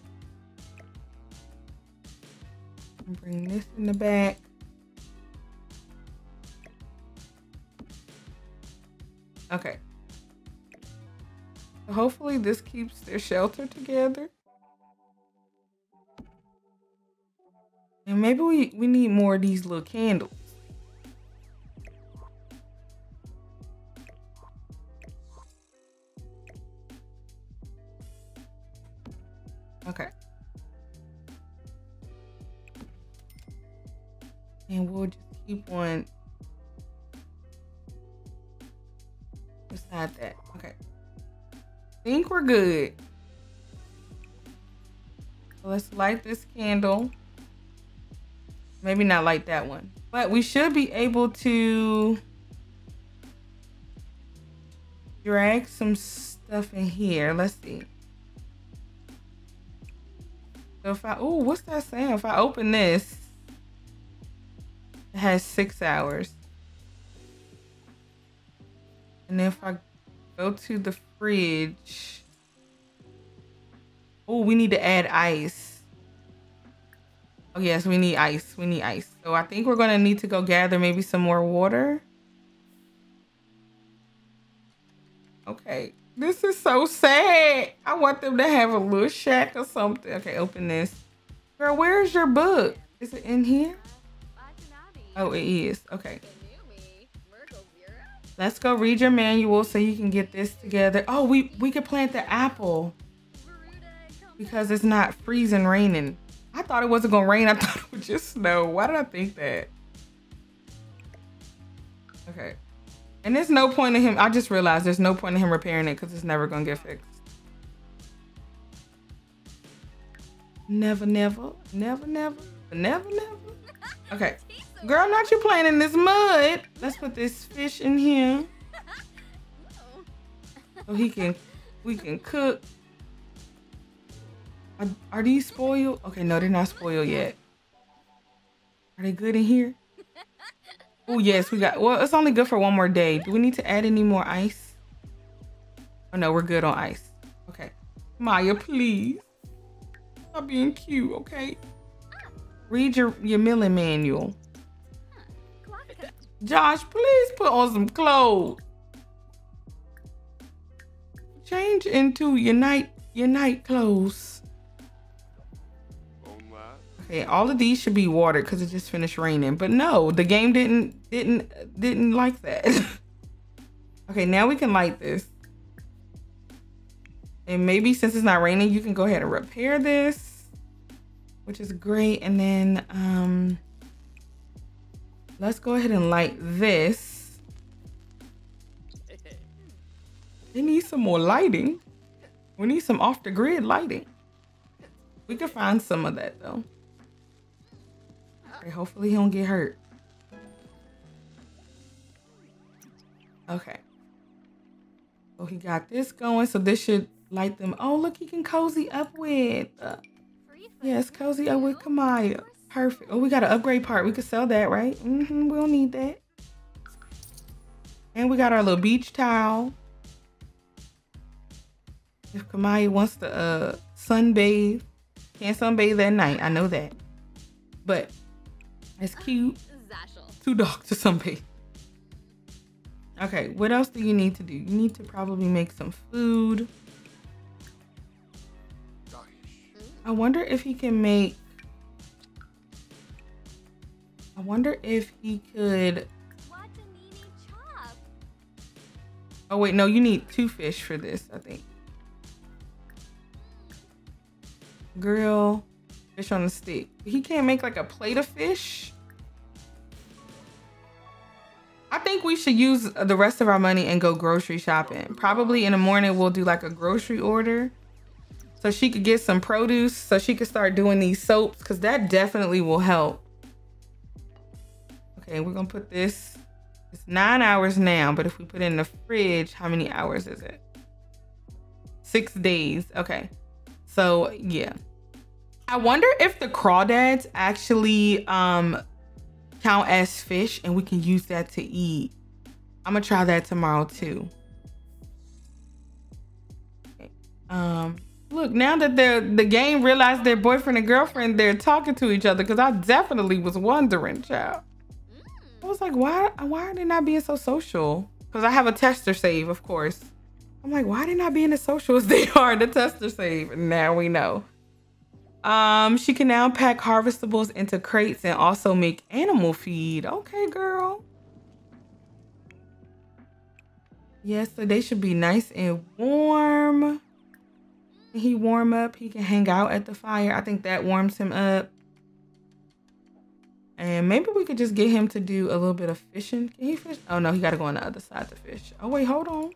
Bring this in the back. Okay. Hopefully this keeps their shelter together. And maybe we, we need more of these little candles. Okay. And we'll just keep one beside that. Okay. Think we're good. So let's light this candle. Maybe not like that one. But we should be able to drag some stuff in here. Let's see. So if I, oh, what's that saying? If I open this, it has six hours. And if I go to the fridge, oh, we need to add ice. Oh, yes, we need ice. We need ice. So I think we're going to need to go gather maybe some more water. Okay. This is so sad. I want them to have a little shack or something. Okay, open this. Girl, where's your book? Is it in here? Oh, it is. Okay. Let's go read your manual so you can get this together. Oh, we, we could plant the apple because it's not freezing raining. I thought it wasn't gonna rain. I thought it would just snow. Why did I think that? Okay. And there's no point in him. I just realized there's no point in him repairing it because it's never gonna get fixed. Never, never, never, never, never, never. Okay, girl, not you playing in this mud. Let's put this fish in here so he can, we can cook. Are, are these spoiled? Okay, no, they're not spoiled yet. Are they good in here? Oh yes, we got. Well, it's only good for one more day. Do we need to add any more ice? Oh no, we're good on ice. Okay, Maya, please stop being cute. Okay, read your your milling manual. Josh, please put on some clothes. Change into your night your night clothes. Okay, all of these should be watered because it just finished raining. But no, the game didn't didn't didn't like that. okay, now we can light this. And maybe since it's not raining, you can go ahead and repair this, which is great. And then um let's go ahead and light this. They need some more lighting. We need some off the grid lighting. We could find some of that though. Hopefully he don't get hurt. Okay. So he got this going, so this should light them. Oh, look, he can cozy up with. Uh, yes, cozy up with Kamaya. Perfect. Oh, we got an upgrade part. We could sell that, right? Mm-hmm. We don't need that. And we got our little beach towel. If Kamaya wants to uh sunbathe, can't sunbathe at night. I know that. But it's cute. Too dark to sunbathe. Okay, what else do you need to do? You need to probably make some food. I wonder if he can make. I wonder if he could. Oh wait, no, you need two fish for this. I think. Grill fish on the stick. He can't make like a plate of fish. I think we should use the rest of our money and go grocery shopping. Probably in the morning we'll do like a grocery order. So she could get some produce so she could start doing these soaps because that definitely will help. Okay, we're gonna put this. It's nine hours now, but if we put it in the fridge, how many hours is it? Six days. Okay. So yeah. I wonder if the crawdads actually um count as fish and we can use that to eat. I'm gonna try that tomorrow too. Um look now that the the game realized their boyfriend and girlfriend they're talking to each other because I definitely was wondering, child. I was like, why why are they not being so social? Because I have a tester save, of course. I'm like, why are they not being as social as they are in the tester save? Now we know. Um, she can now pack harvestables into crates and also make animal feed. Okay, girl. Yes, so they should be nice and warm. He warm up, he can hang out at the fire. I think that warms him up. And maybe we could just get him to do a little bit of fishing. Can he fish? Oh no, he gotta go on the other side to fish. Oh wait, hold on.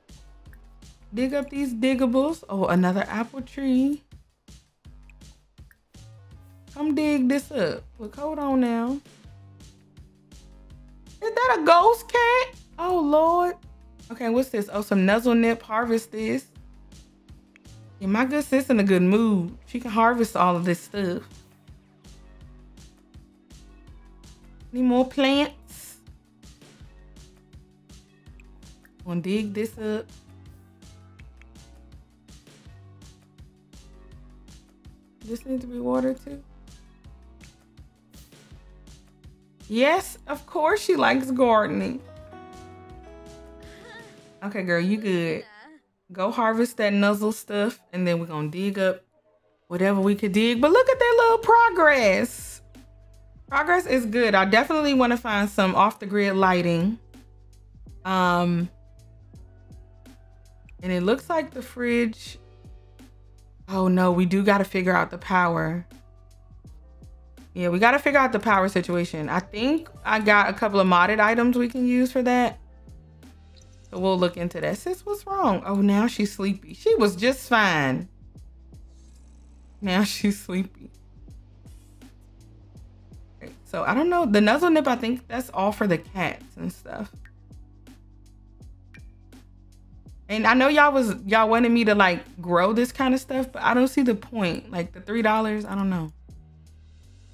Dig up these diggables. Oh, another apple tree. Come dig this up. Look, hold on now. Is that a ghost cat? Oh Lord. Okay, what's this? Oh, some nuzzle nip. Harvest this. Yeah, my good sis in a good mood. She can harvest all of this stuff. Any more plants? Gonna dig this up. This needs to be watered too. Yes, of course she likes gardening. Okay, girl, you good. Go harvest that nuzzle stuff, and then we're gonna dig up whatever we could dig. But look at that little progress. Progress is good. I definitely want to find some off the grid lighting. Um, and it looks like the fridge. Oh no, we do got to figure out the power. Yeah, we got to figure out the power situation. I think I got a couple of modded items we can use for that. So we'll look into that. Sis, what's wrong? Oh, now she's sleepy. She was just fine. Now she's sleepy. So I don't know. The nuzzle nip, I think that's all for the cats and stuff. And I know y'all was y'all wanted me to like grow this kind of stuff, but I don't see the point. Like the three dollars, I don't know.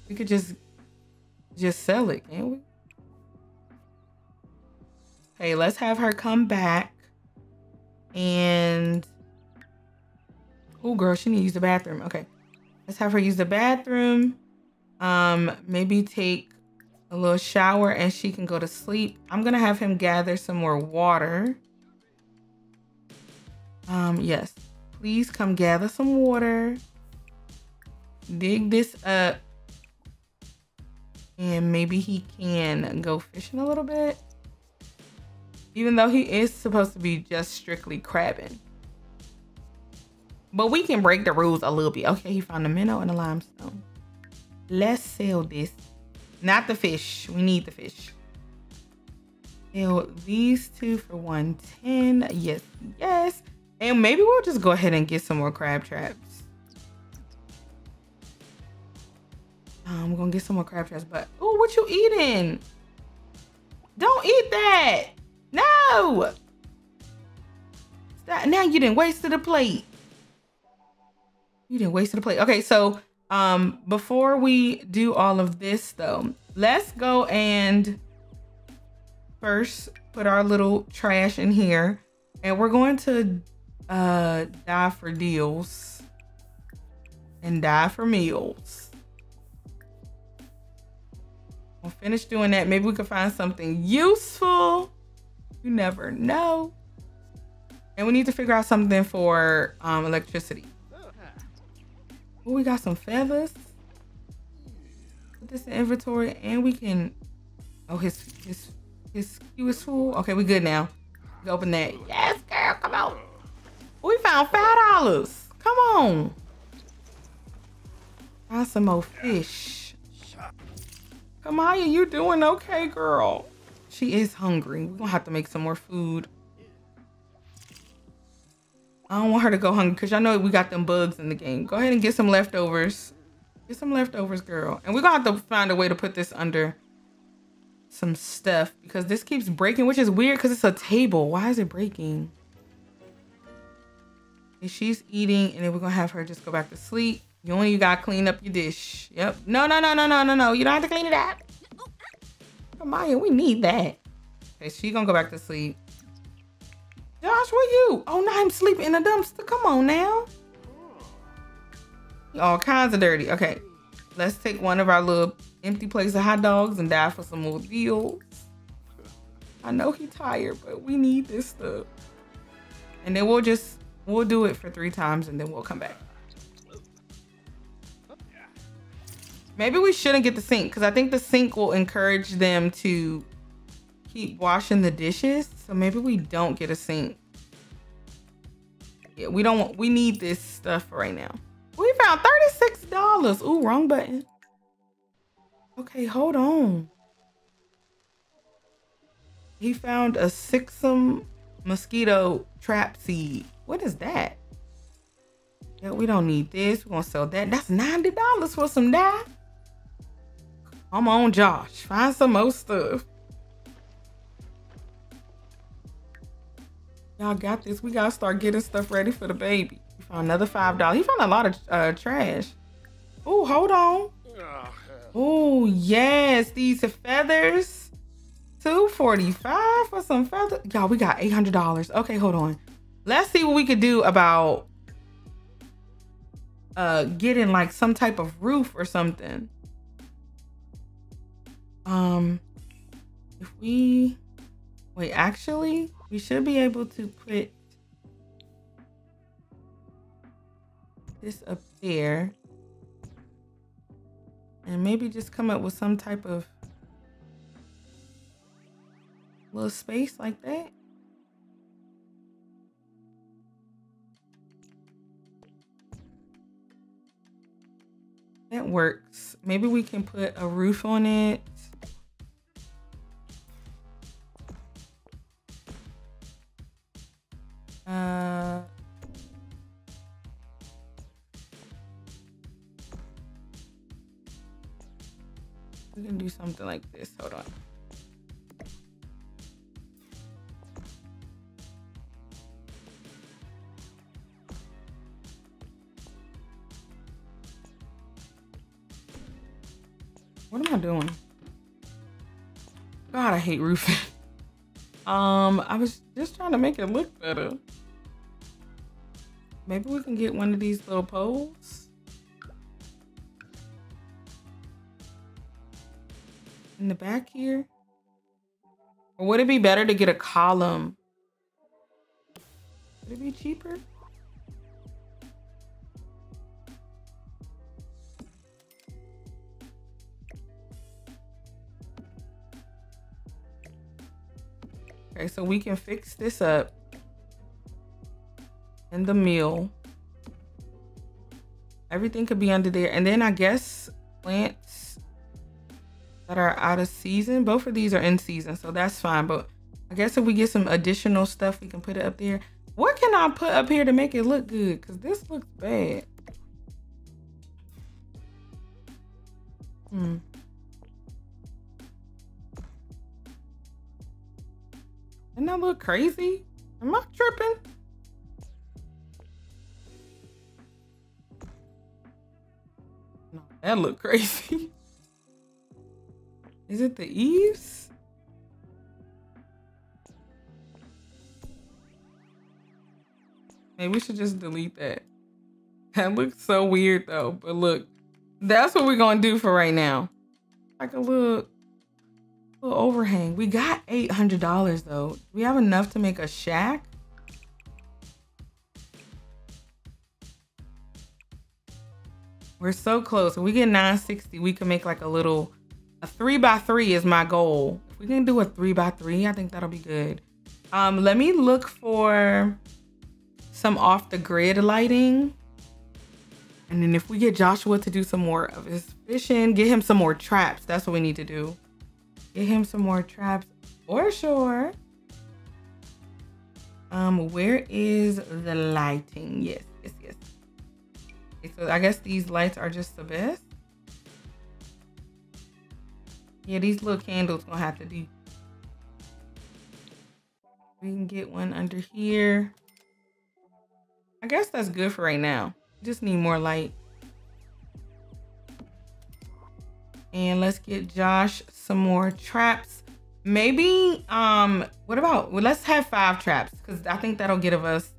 We could just just sell it, can't we? Hey, let's have her come back. And oh girl, she need to use the bathroom. Okay. Let's have her use the bathroom. Um, maybe take a little shower and she can go to sleep. I'm gonna have him gather some more water. Um, yes. Please come gather some water. Dig this up. And maybe he can go fishing a little bit. Even though he is supposed to be just strictly crabbing. But we can break the rules a little bit. Okay, he found a minnow and a limestone. Let's sell this. Not the fish. We need the fish. Sell these two for 110. Yes, yes. And maybe we'll just go ahead and get some more crab traps. I'm gonna get some more crab traps, but oh, what you eating? Don't eat that. No. Stop. Now you didn't waste the plate. You didn't waste the plate. Okay, so um, before we do all of this though, let's go and first put our little trash in here, and we're going to uh dive for deals and dive for meals. We'll finish doing that. Maybe we can find something useful. You never know. And we need to figure out something for um, electricity. Oh, we got some feathers. Put this in inventory, and we can. Oh, his his his queue is full. Okay, we good now. We open that. Yes, girl, come on. We found five dollars. Come on. Find some more fish. Kamaya, you doing okay, girl? She is hungry. We're gonna have to make some more food. I don't want her to go hungry because y'all know we got them bugs in the game. Go ahead and get some leftovers. Get some leftovers, girl. And we're gonna have to find a way to put this under some stuff because this keeps breaking, which is weird because it's a table. Why is it breaking? And she's eating, and then we're gonna have her just go back to sleep. You only gotta clean up your dish. Yep. No, no, no, no, no, no, no. You don't have to clean it up. Maya, we need that. Okay, she gonna go back to sleep. Josh, where you? Oh, no, I'm sleeping in the dumpster. Come on now. All kinds of dirty. Okay, let's take one of our little empty plates of hot dogs and dive for some more deals. I know he tired, but we need this stuff. And then we'll just we'll do it for three times and then we'll come back. Maybe we shouldn't get the sink because I think the sink will encourage them to keep washing the dishes. So maybe we don't get a sink. Yeah, we don't want, we need this stuff right now. We found $36. Ooh, wrong button. Okay, hold on. He found a Sixam mosquito trap seed. What is that? Yeah, we don't need this. We're gonna sell that. That's $90 for some dye. Come on, Josh. Find some more stuff. Y'all got this. We gotta start getting stuff ready for the baby. He found another five dollars. He found a lot of uh, trash. Oh, hold on. Oh yes, these feathers. Two forty five for some feathers. Y'all, we got eight hundred dollars. Okay, hold on. Let's see what we could do about uh getting like some type of roof or something. Um, if we wait, actually, we should be able to put this up there and maybe just come up with some type of little space like that. That works. Maybe we can put a roof on it. Uh, we can do something like this. Hold on. What am I doing? God, I hate roofing. Um, I was just trying to make it look better. Maybe we can get one of these little poles. In the back here. Or would it be better to get a column? Would it be cheaper? Okay, so we can fix this up in the meal. Everything could be under there. And then I guess plants that are out of season. Both of these are in season, so that's fine. But I guess if we get some additional stuff, we can put it up there. What can I put up here to make it look good? Because this looks bad. Hmm. Doesn't that look crazy? Am I tripping? That look crazy. Is it the eaves? Maybe we should just delete that. That looks so weird though. But look, that's what we're gonna do for right now. Like a little little overhang. We got eight hundred dollars though. We have enough to make a shack. We're so close. If we get 960, we can make like a little a three by three is my goal. If we can do a three by three, I think that'll be good. Um, let me look for some off the grid lighting. And then if we get Joshua to do some more of his fishing, get him some more traps. That's what we need to do. Get him some more traps for sure. Um, where is the lighting? Yes, yes, yes. Okay, so I guess these lights are just the best. Yeah, these little candles gonna have to do. We can get one under here. I guess that's good for right now. Just need more light. And let's get Josh some more traps. Maybe, um, what about, well, let's have five traps because I think that'll give us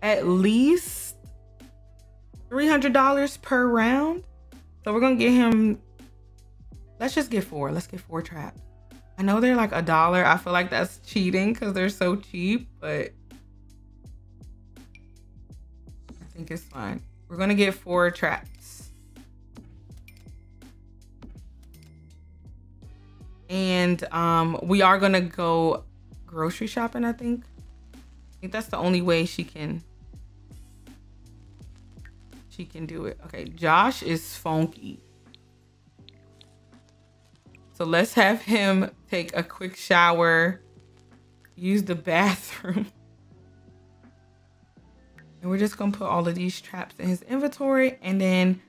at least $300 per round. So we're to get him, let's just get four. Let's get four traps. I know they're like a dollar. I feel like that's cheating because they're so cheap, but I think it's fine. We're to get four traps. and um, we are gonna go grocery shopping. I think. I think that's the only way she can. She can do it. Okay, Josh is funky. So let's have him take a quick shower, use the bathroom. And we're just gonna put all of these traps in his inventory and then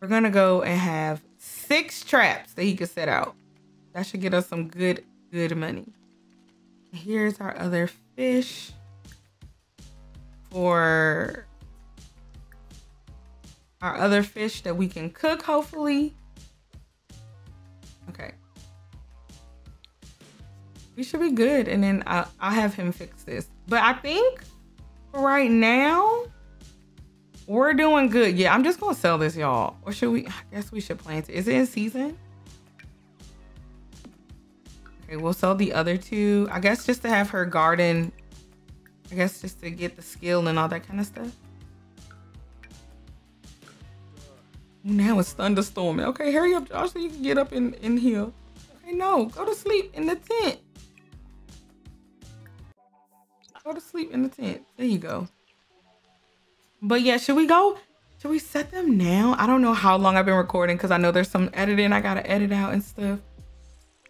we're gonna go and have six traps that he could set out. That should get us some good, good money. Here's our other fish for our other fish that we can cook, hopefully. Okay. We should be good. And then I'll, I'll have him fix this. But I think right now, we're doing good. Yeah, I'm just to sell this, y'all. Or should we? I guess we should plant it. Is it in season? Okay, we'll sell the other two. I guess just to have her garden. I guess just to get the skill and all that kind of stuff. Now it's thunderstorming. Okay, hurry up, Josh, so you can get up in, in here. Okay, no, go to sleep in the tent. Go to sleep in the tent. There you go. But yeah, should we go? Should we set them now? I don't know how long I've been recording because I know there's some editing I gotta edit out and stuff.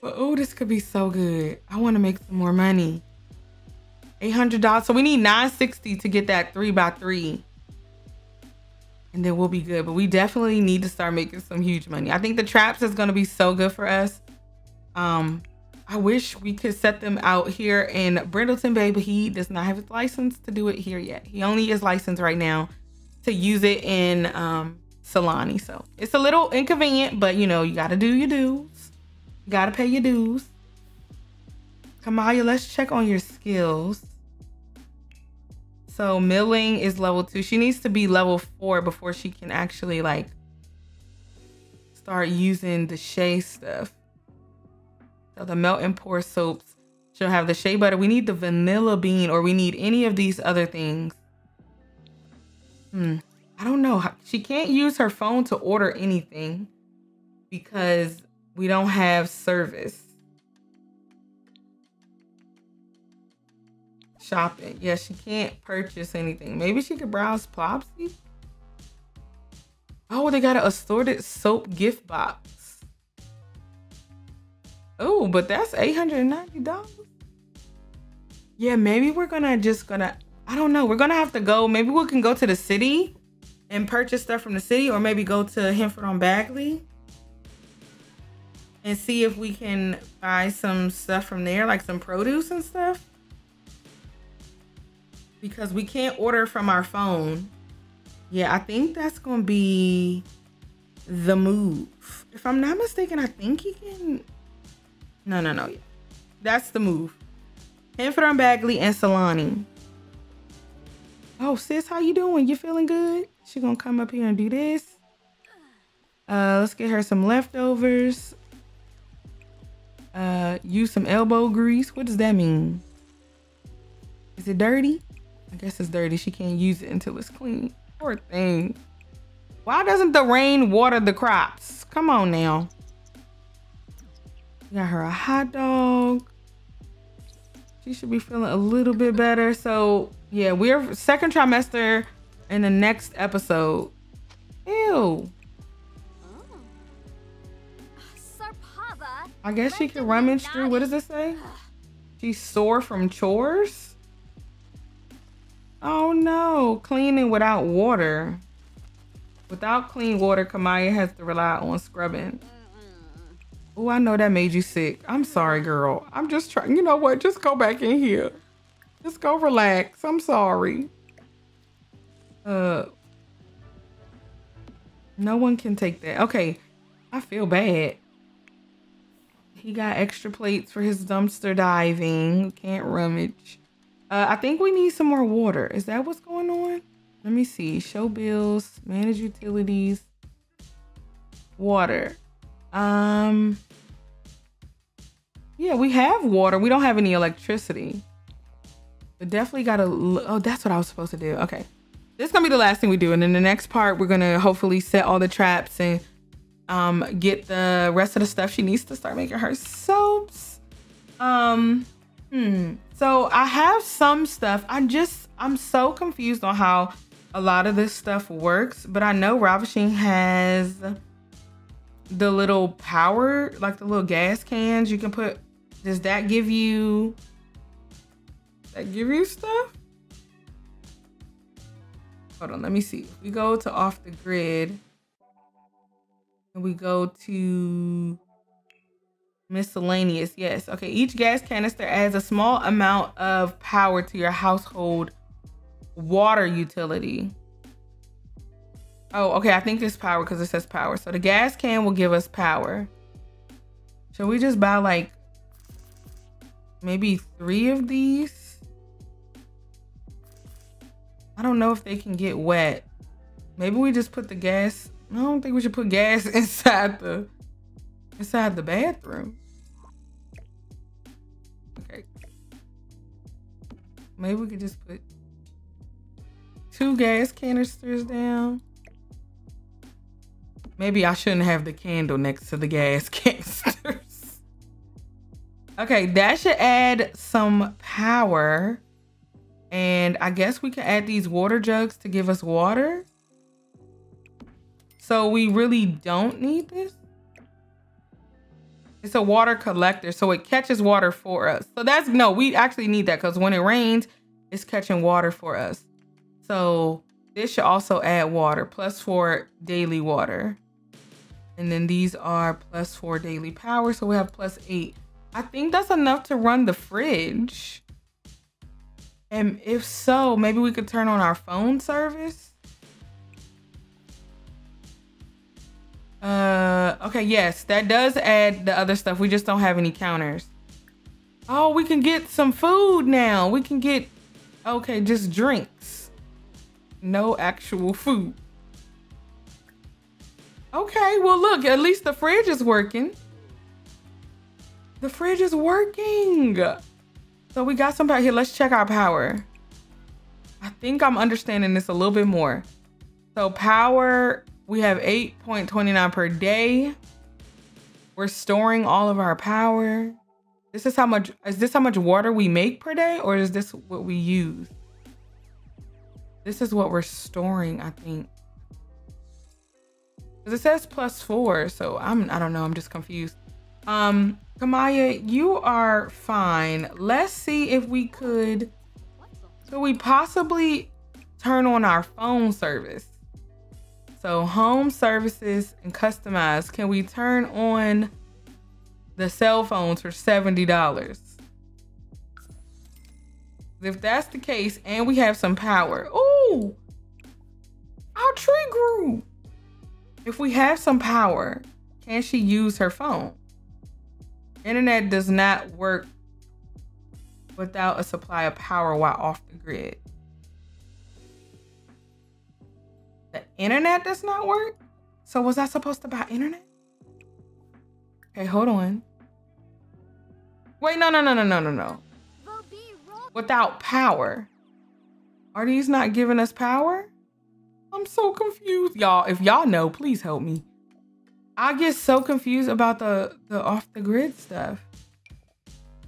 But oh, this could be so good. I want to make some more money. $800. So we need 960 to get that three by three. And then we'll be good. But we definitely need to start making some huge money. I think the traps is going to be so good for us. Um, I wish we could set them out here in Brindleton Bay, but he does not have his license to do it here yet. He only is licensed right now to use it in um, Sulani. So it's a little inconvenient, but you know, you got to do your dues. You got to pay your dues. Kamaya, let's check on your skills. So milling is level two. She needs to be level four before she can actually like start using the shea stuff. So the melt and pour soaps. She'll have the shea butter. We need the vanilla bean or we need any of these other things. Hmm. I don't know. She can't use her phone to order anything because we don't have service. Shopping. Yeah, she can't purchase anything. Maybe she could browse Plopsy. Oh, they got an assorted soap gift box. Oh, but that's $890. Yeah, maybe we're gonna just gonna, I don't know. We're gonna have to go. Maybe we can go to the city and purchase stuff from the city or maybe go to Henford on Bagley and see if we can buy some stuff from there, like some produce and stuff. Because we can't order from our phone. Yeah, I think that's gonna be the move. If I'm not mistaken, I think he can. No, no, no. Yeah, that's the move. Henford on Bagley and Sulani. Oh, sis, how you doing? You feeling good? She gonna come up here and do this. Uh, let's get her some leftovers. Uh, use some elbow grease. What does that mean? Is it dirty? I guess it's dirty. She can't use it until it's clean. Poor thing. Why doesn't the rain water the crops? Come on now. Got her a hot dog. She should be feeling a little bit better. So yeah, we're second trimester in the next episode. Ew. I guess she can rummage through. What does it say? She's sore from chores. Oh no, cleaning without water. Without clean water, Kamaya has to rely on scrubbing. Oh, I know that made you sick. I'm sorry, girl. I'm just trying. You know what? Just go back in here. Just go relax. I'm sorry. Uh, no one can take that. Okay, I feel bad. He got extra plates for his dumpster diving. Can't rummage. Uh, I think we need some more water. Is that what's going on? Let me see. Show bills, manage utilities, water. Um, yeah, we have water. We don't have any electricity. But definitely gotta. Oh, that's what I was supposed to do. Okay, this is gonna be the last thing we do, and in the next part, we're gonna hopefully set all the traps and um get the rest of the stuff she needs to start making her soaps. Um, hmm. So I have some stuff. I just I'm so confused on how a lot of this stuff works, but I know Ravasheen has the little power, like the little gas cans you can put. Does that give you that give you stuff? Hold on, let me see. We go to off the grid and we go to miscellaneous, yes. Okay, each gas canister adds a small amount of power to your household water utility. Oh, okay. I think it's power because it says power. So the gas can will give us power. Should we just buy like maybe three of these? I don't know if they can get wet. Maybe we just put the gas. I don't think we should put gas inside the inside the bathroom. Maybe we could just put two gas canisters down. Maybe I shouldn't have the candle next to the gas canisters. okay, that should add some power. And I guess we can add these water jugs to give us water. So we really don't need this. It's a water collector, so it catches water for us. So that's no, we actually need that because when it rains, it's catching water for us. So this should also add water, plus four daily water. And then these are plus four daily power, so we have plus eight. I think that's enough to run the fridge. And if so, maybe we could turn on our phone service. Uh, okay, yes, that does add the other stuff. We just don't have any counters. Oh, we can get some food now. We can get, okay, just drinks. No actual food. Okay, well, look, at least the fridge is working. The fridge is working. So we got some power here. Let's check our power. I think I'm understanding this a little bit more. So power, we have 8.29 per day. We're storing all of our power. This is how much, is this how much water we make per day or is this what we use? This is what we're storing, I think. Cause it says plus four, so I'm, I don't know, I'm just confused. Um, Kamaya, you are fine. Let's see if we could, could we possibly turn on our phone service? So home services and customize. Can we turn on the cell phones for $70? If that's the case, and we have some power. Ooh, our tree grew. If we have some power, can she use her phone? Internet does not work without a supply of power while off the grid. The internet does not work? So was I supposed to buy internet? Okay, hold on. Wait, no, no, no, no, no, no, no. Without power. Are these not giving us power? I'm so confused. Y'all, if y'all know, please help me. I get so confused about the, the off the grid stuff.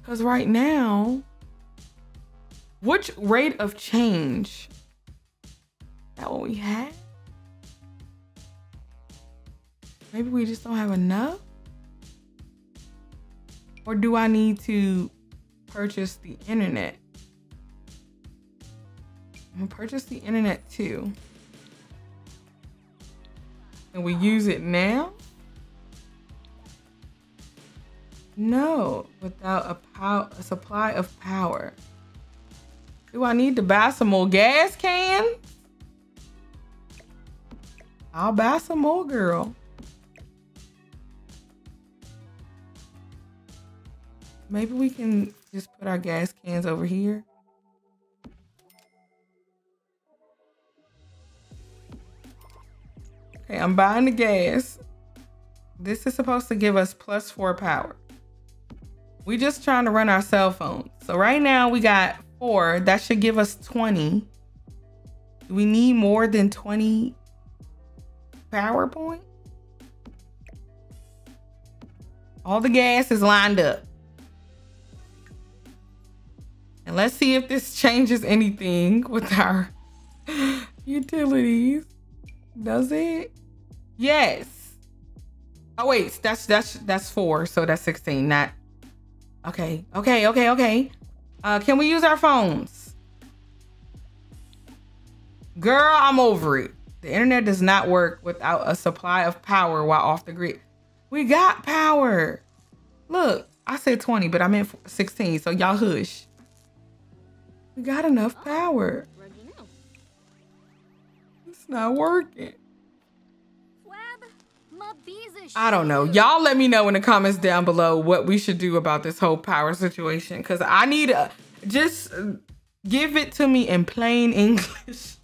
Cause right now, which rate of change? That what we had? Maybe we just don't have enough? Or do I need to purchase the internet? I'm gonna purchase the internet too. And we use it now? No, without a, pow- a supply of power. Do I need to buy some more gas cans? I'll buy some more, girl. Maybe we can just put our gas cans over here. Okay, I'm buying the gas. This is supposed to give us plus four power. We just trying to run our cell phone. So right now we got four. That should give us 20. Do we need more than 20 PowerPoint? All the gas is lined up. And let's see if this changes anything with our utilities. Does it? Yes. Oh wait, that's that's that's four, so that's 16, not okay, okay, okay, okay. Uh can we use our phones? Girl, I'm over it. The internet does not work without a supply of power while off the grid. We got power. Look, I said 20, but I meant 16, so y'all hush. We got enough power. It's not working. I don't know. Y'all let me know in the comments down below what we should do about this whole power situation. Cause I need a just give it to me in plain English.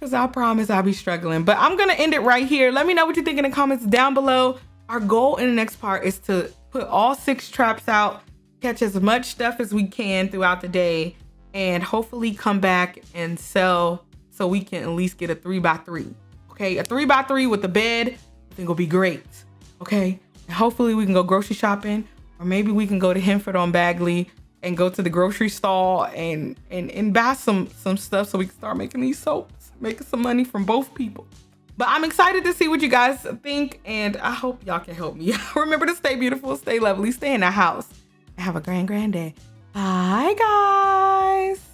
Cause I promise I'll be struggling. But I'm gonna end it right here. Let me know what you think in the comments down below. Our goal in the next part is to put all six traps out, catch as much stuff as we can throughout the day, and hopefully come back and sell so we can at least get a three by three. Okay, a three by three with the bed, I think will be great. Okay, and hopefully we can go grocery shopping, or maybe we can go to Henford on Bagley and go to the grocery stall and and and buy some some stuff so we can start making these soaps, making some money from both people. But I'm excited to see what you guys think, and I hope y'all can help me. Remember to stay beautiful, stay lovely, stay in the house, have a grand, grand day. Bye, guys.